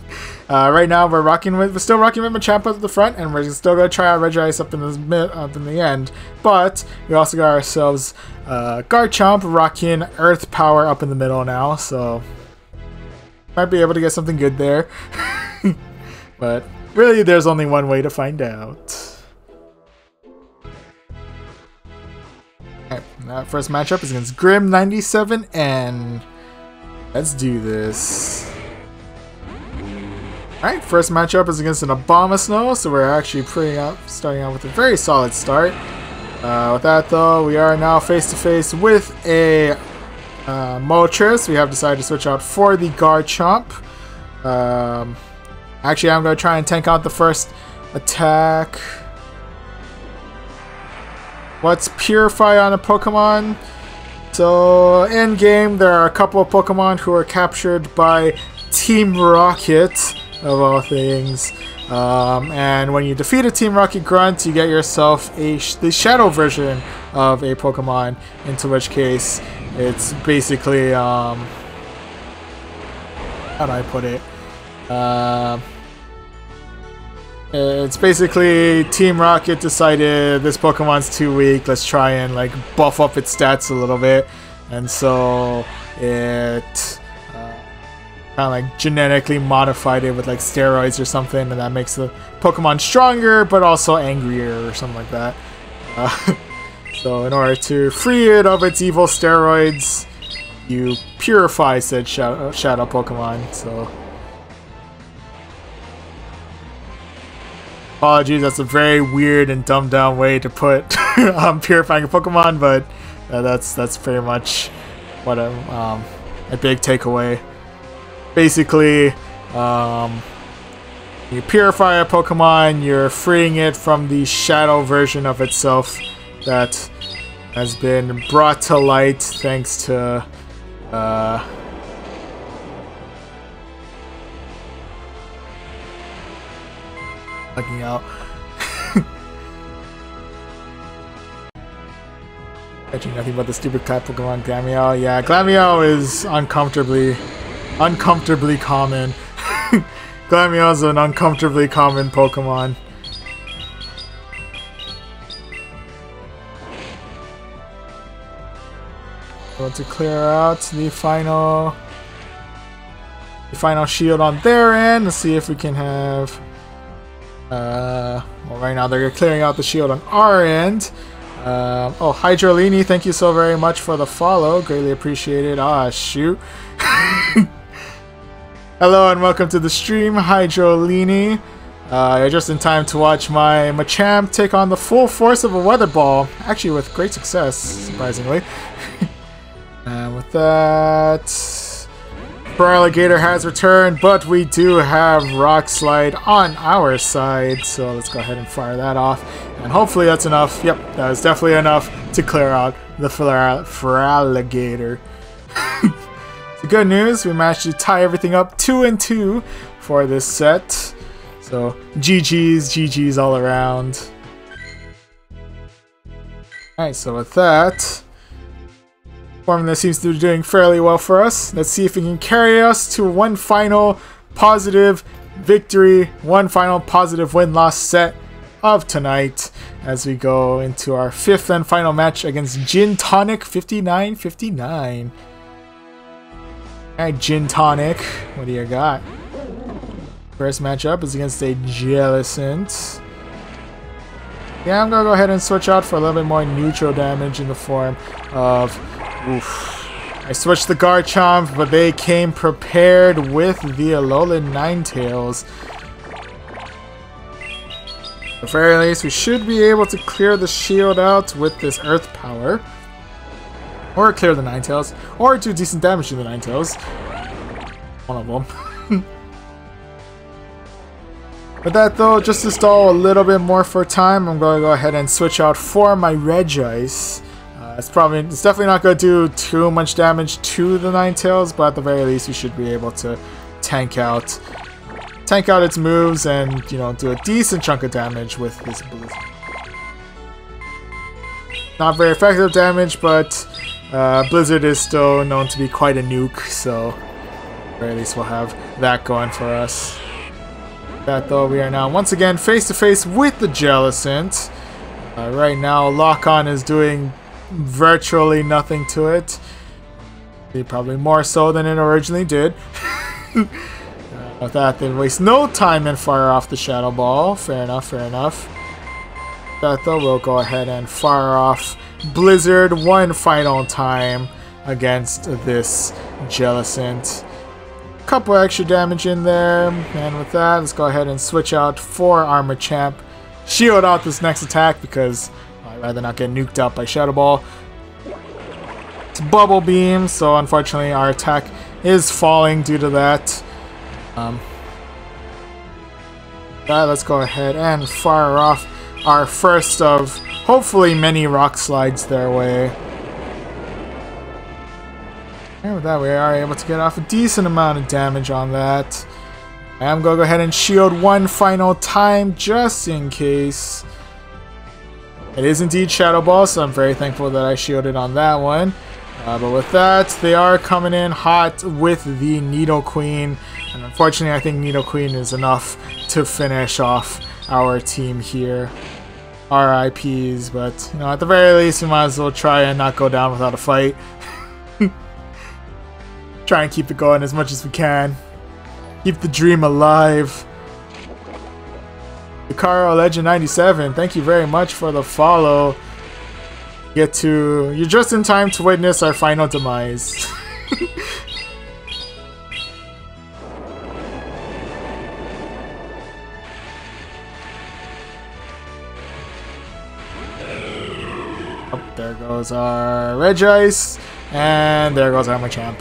right now, we're rocking with we're still rocking with Machamp at the front, and we're still gonna try out Regice up in the up in the end. But we also got ourselves uh, Garchomp rocking Earth Power up in the middle now, so might be able to get something good there. but really, there's only one way to find out. that first matchup is against Grim97 and Let's do this. Alright, first matchup is against an Abomasnow, so we're actually pretty out, starting out with a very solid start. Uh, with that though, we are now face to face with a uh, Moltres. We have decided to switch out for the Garchomp. Um, actually, I'm going to try and tank out the first attack. What's Purify on a Pokemon? So, in game, there are a couple of Pokemon who are captured by Team Rocket, of all things. Um, and when you defeat a Team Rocket Grunt, you get yourself a sh the Shadow version of a Pokemon, into which case it's basically, um, how do I put it? Uh, it's basically Team Rocket decided this Pokemon's too weak, let's try and like buff up its stats a little bit. And so it uh, kind of like genetically modified it with like steroids or something, and that makes the Pokemon stronger but also angrier or something like that. Uh, so in order to free it of its evil steroids, you purify said shadow, shadow Pokemon. So Apologies, that's a very weird and dumbed down way to put um, purifying a Pokemon, but uh, that's that's pretty much what a, um, a big takeaway. Basically, um, you purify a Pokemon, you're freeing it from the shadow version of itself that has been brought to light thanks to uh, Looking out. Catching nothing but the stupid cat Pokemon Glameow. Yeah, Glameow is uncomfortably, uncomfortably common. Glameow is an uncomfortably common Pokemon. Going to clear out the final, the final shield on their end. Let's see if we can have uh, well, right now they're clearing out the shield on our end. Uh, oh, Hydrolini, thank you so very much for the follow. Greatly appreciated. Ah, shoot. Hello and welcome to the stream, Hydrolini. Uh, you're just in time to watch my Machamp take on the full force of a Weather Ball. Actually, with great success, surprisingly. and with that... Feraligatr has returned, but we do have Rock Slide on our side, so let's go ahead and fire that off. And hopefully that's enough. Yep, that is definitely enough to clear out the Feraligatr. so good news, we managed to tie everything up 2 and 2 for this set. So GG's, GG's all around. Alright, so with that, Formula seems to be doing fairly well for us. Let's see if we can carry us to one final positive victory, one final positive win-loss set of tonight as we go into our fifth and final match against Gin Tonic 59-59. Alright, Gin Tonic, what do you got? First matchup is against a Jellicent. Yeah, I'm gonna go ahead and switch out for a little bit more neutral damage in the form of Oof. I switched the Garchomp, but they came prepared with the Alolan Ninetales. At the very least, we should be able to clear the shield out with this Earth Power. Or clear the Ninetales. Or do decent damage to the Ninetales. One of them. With that though, just to stall a little bit more for time, I'm going to go ahead and switch out for my Regice. It's probably, it's definitely not going to do too much damage to the Ninetales, but at the very least, we should be able to tank out, tank out its moves and, you know, do a decent chunk of damage with this Blizzard. Not very effective damage, but uh, Blizzard is still known to be quite a nuke, so at least we'll have that going for us. That though, we are now once again face to face with the Jellicent. Uh, right now, Lock-On is doing virtually nothing to it. Probably more so than it originally did. with that, they waste no time and fire off the Shadow Ball. Fair enough, fair enough. That though, we'll go ahead and fire off Blizzard one final time against this Jellicent. couple extra damage in there. And with that, let's go ahead and switch out for our Machamp. Shield out this next attack because rather not get nuked out by Shadow Ball. It's Bubble Beam, so unfortunately our attack is falling due to that. Um, that let's go ahead and fire off our first of hopefully many rock slides their way. And with that, we are able to get off a decent amount of damage on that. I'm to go ahead and shield one final time, just in case. It is indeed Shadow Ball, so I'm very thankful that I shielded on that one. Uh, but with that, they are coming in hot with the Nidoqueen. And unfortunately, I think Nidoqueen is enough to finish off our team here. RIPs, but you know, at the very least, we might as well try and not go down without a fight. Try and keep it going as much as we can. Keep the dream alive. Lucario Legend 97, thank you very much for the follow. Get to you're just in time to witness our final demise. oh, there goes our Regice, and there goes our Machamp.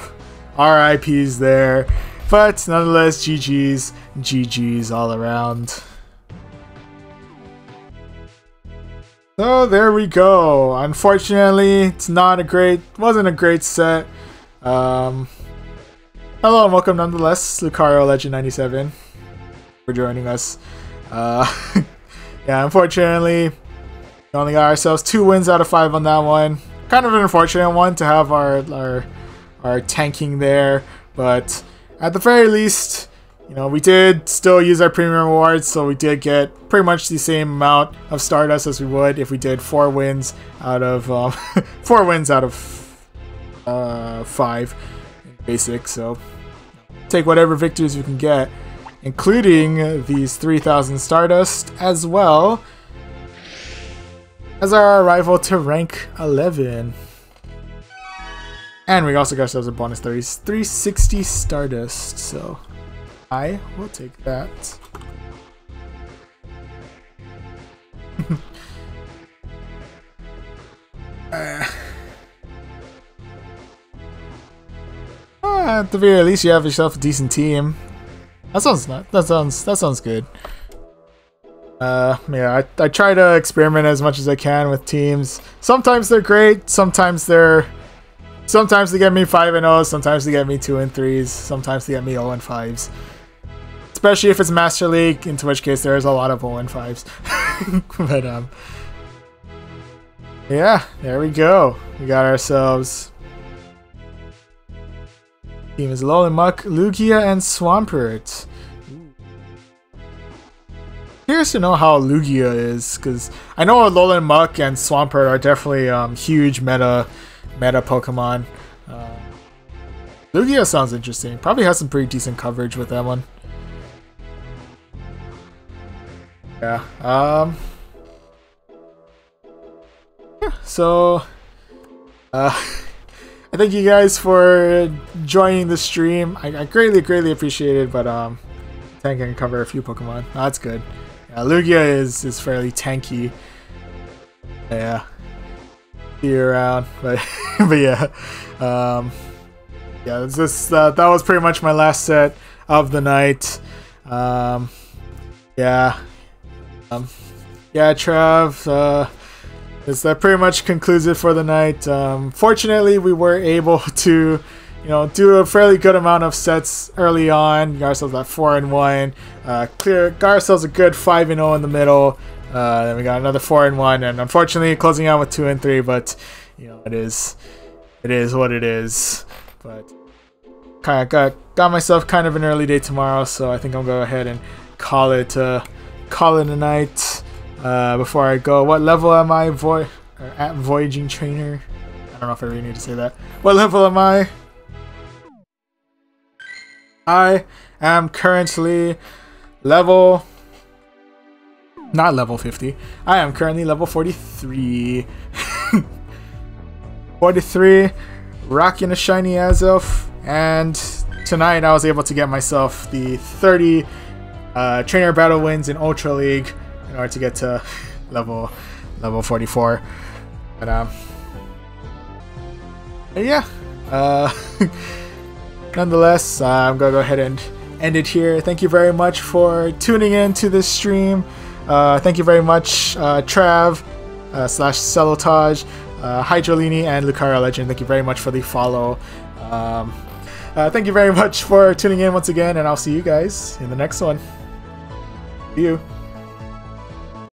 RIPs there. But nonetheless, GG's, GG's all around. So there we go. Unfortunately, it's not a great, wasn't a great set. Um, hello and welcome nonetheless, Lucario Legend 97 for joining us. Uh, yeah, unfortunately, we only got ourselves two wins out of five on that one. Kind of an unfortunate one to have our, our our tanking there, but at the very least, you know, we did still use our premium rewards, so we did get pretty much the same amount of Stardust as we would if we did four wins out of um, four wins out of uh, five basic. So take whatever victories you can get, including these 3,000 Stardust as well as our arrival to rank 11. And we also got ourselves a bonus 30, 360 Stardust, so I will take that. uh, at the very least, you have yourself a decent team. That sounds not. That sounds. That sounds good. Uh, yeah, I, I try to experiment as much as I can with teams. Sometimes they're great. Sometimes they're Sometimes they get me 5 and 0, sometimes they get me 2 and 3s, sometimes they get me 0 and 5s. Especially if it's Master League, in which case there is a lot of 0 and 5s. but, um, yeah, there we go. We got ourselves. Team is Lugia, and Swampert. Curious to know how Lugia is, because I know Alolan and Swampert are definitely um, huge meta meta Pokemon. Uh, Lugia sounds interesting. Probably has some pretty decent coverage with that one. Yeah. Um. Yeah. So. Uh. I thank you guys for joining the stream. I, I greatly, greatly appreciate it. But um, I can cover a few Pokemon. Oh, that's good. Lugia is is fairly tanky. Yeah around, but but yeah, um, yeah. This uh, that was pretty much my last set of the night. Um, yeah, um, yeah, Trav. Uh, that pretty much concludes it for the night. Um, fortunately, we were able to, you know, do a fairly good amount of sets early on. Got ourselves at four and one. Uh, clear, got ourselves a good five and zero oh in the middle. Uh, then we got another four and one, and unfortunately closing out with two and three. But you know, it is, it is what it is. But kind of got got myself kind of an early day tomorrow, so I think I'll go ahead and call it uh, call it a night. Uh, before I go, what level am I? Voy at voyaging trainer. I don't know if I really need to say that. What level am I? I am currently level not level 50. I am currently level 43. 43, rocking a shiny Azelf, and tonight I was able to get myself the 30 uh, trainer battle wins in Ultra League in order to get to level level 44. But um, yeah. Uh, nonetheless, uh, I'm gonna go ahead and end it here. Thank you very much for tuning in to this stream. Uh, thank you very much, uh, Trav uh, slash Celotage, uh, Hydrolini, and Lucario Legend. Thank you very much for the follow. Um, uh, thank you very much for tuning in once again, and I'll see you guys in the next one. You.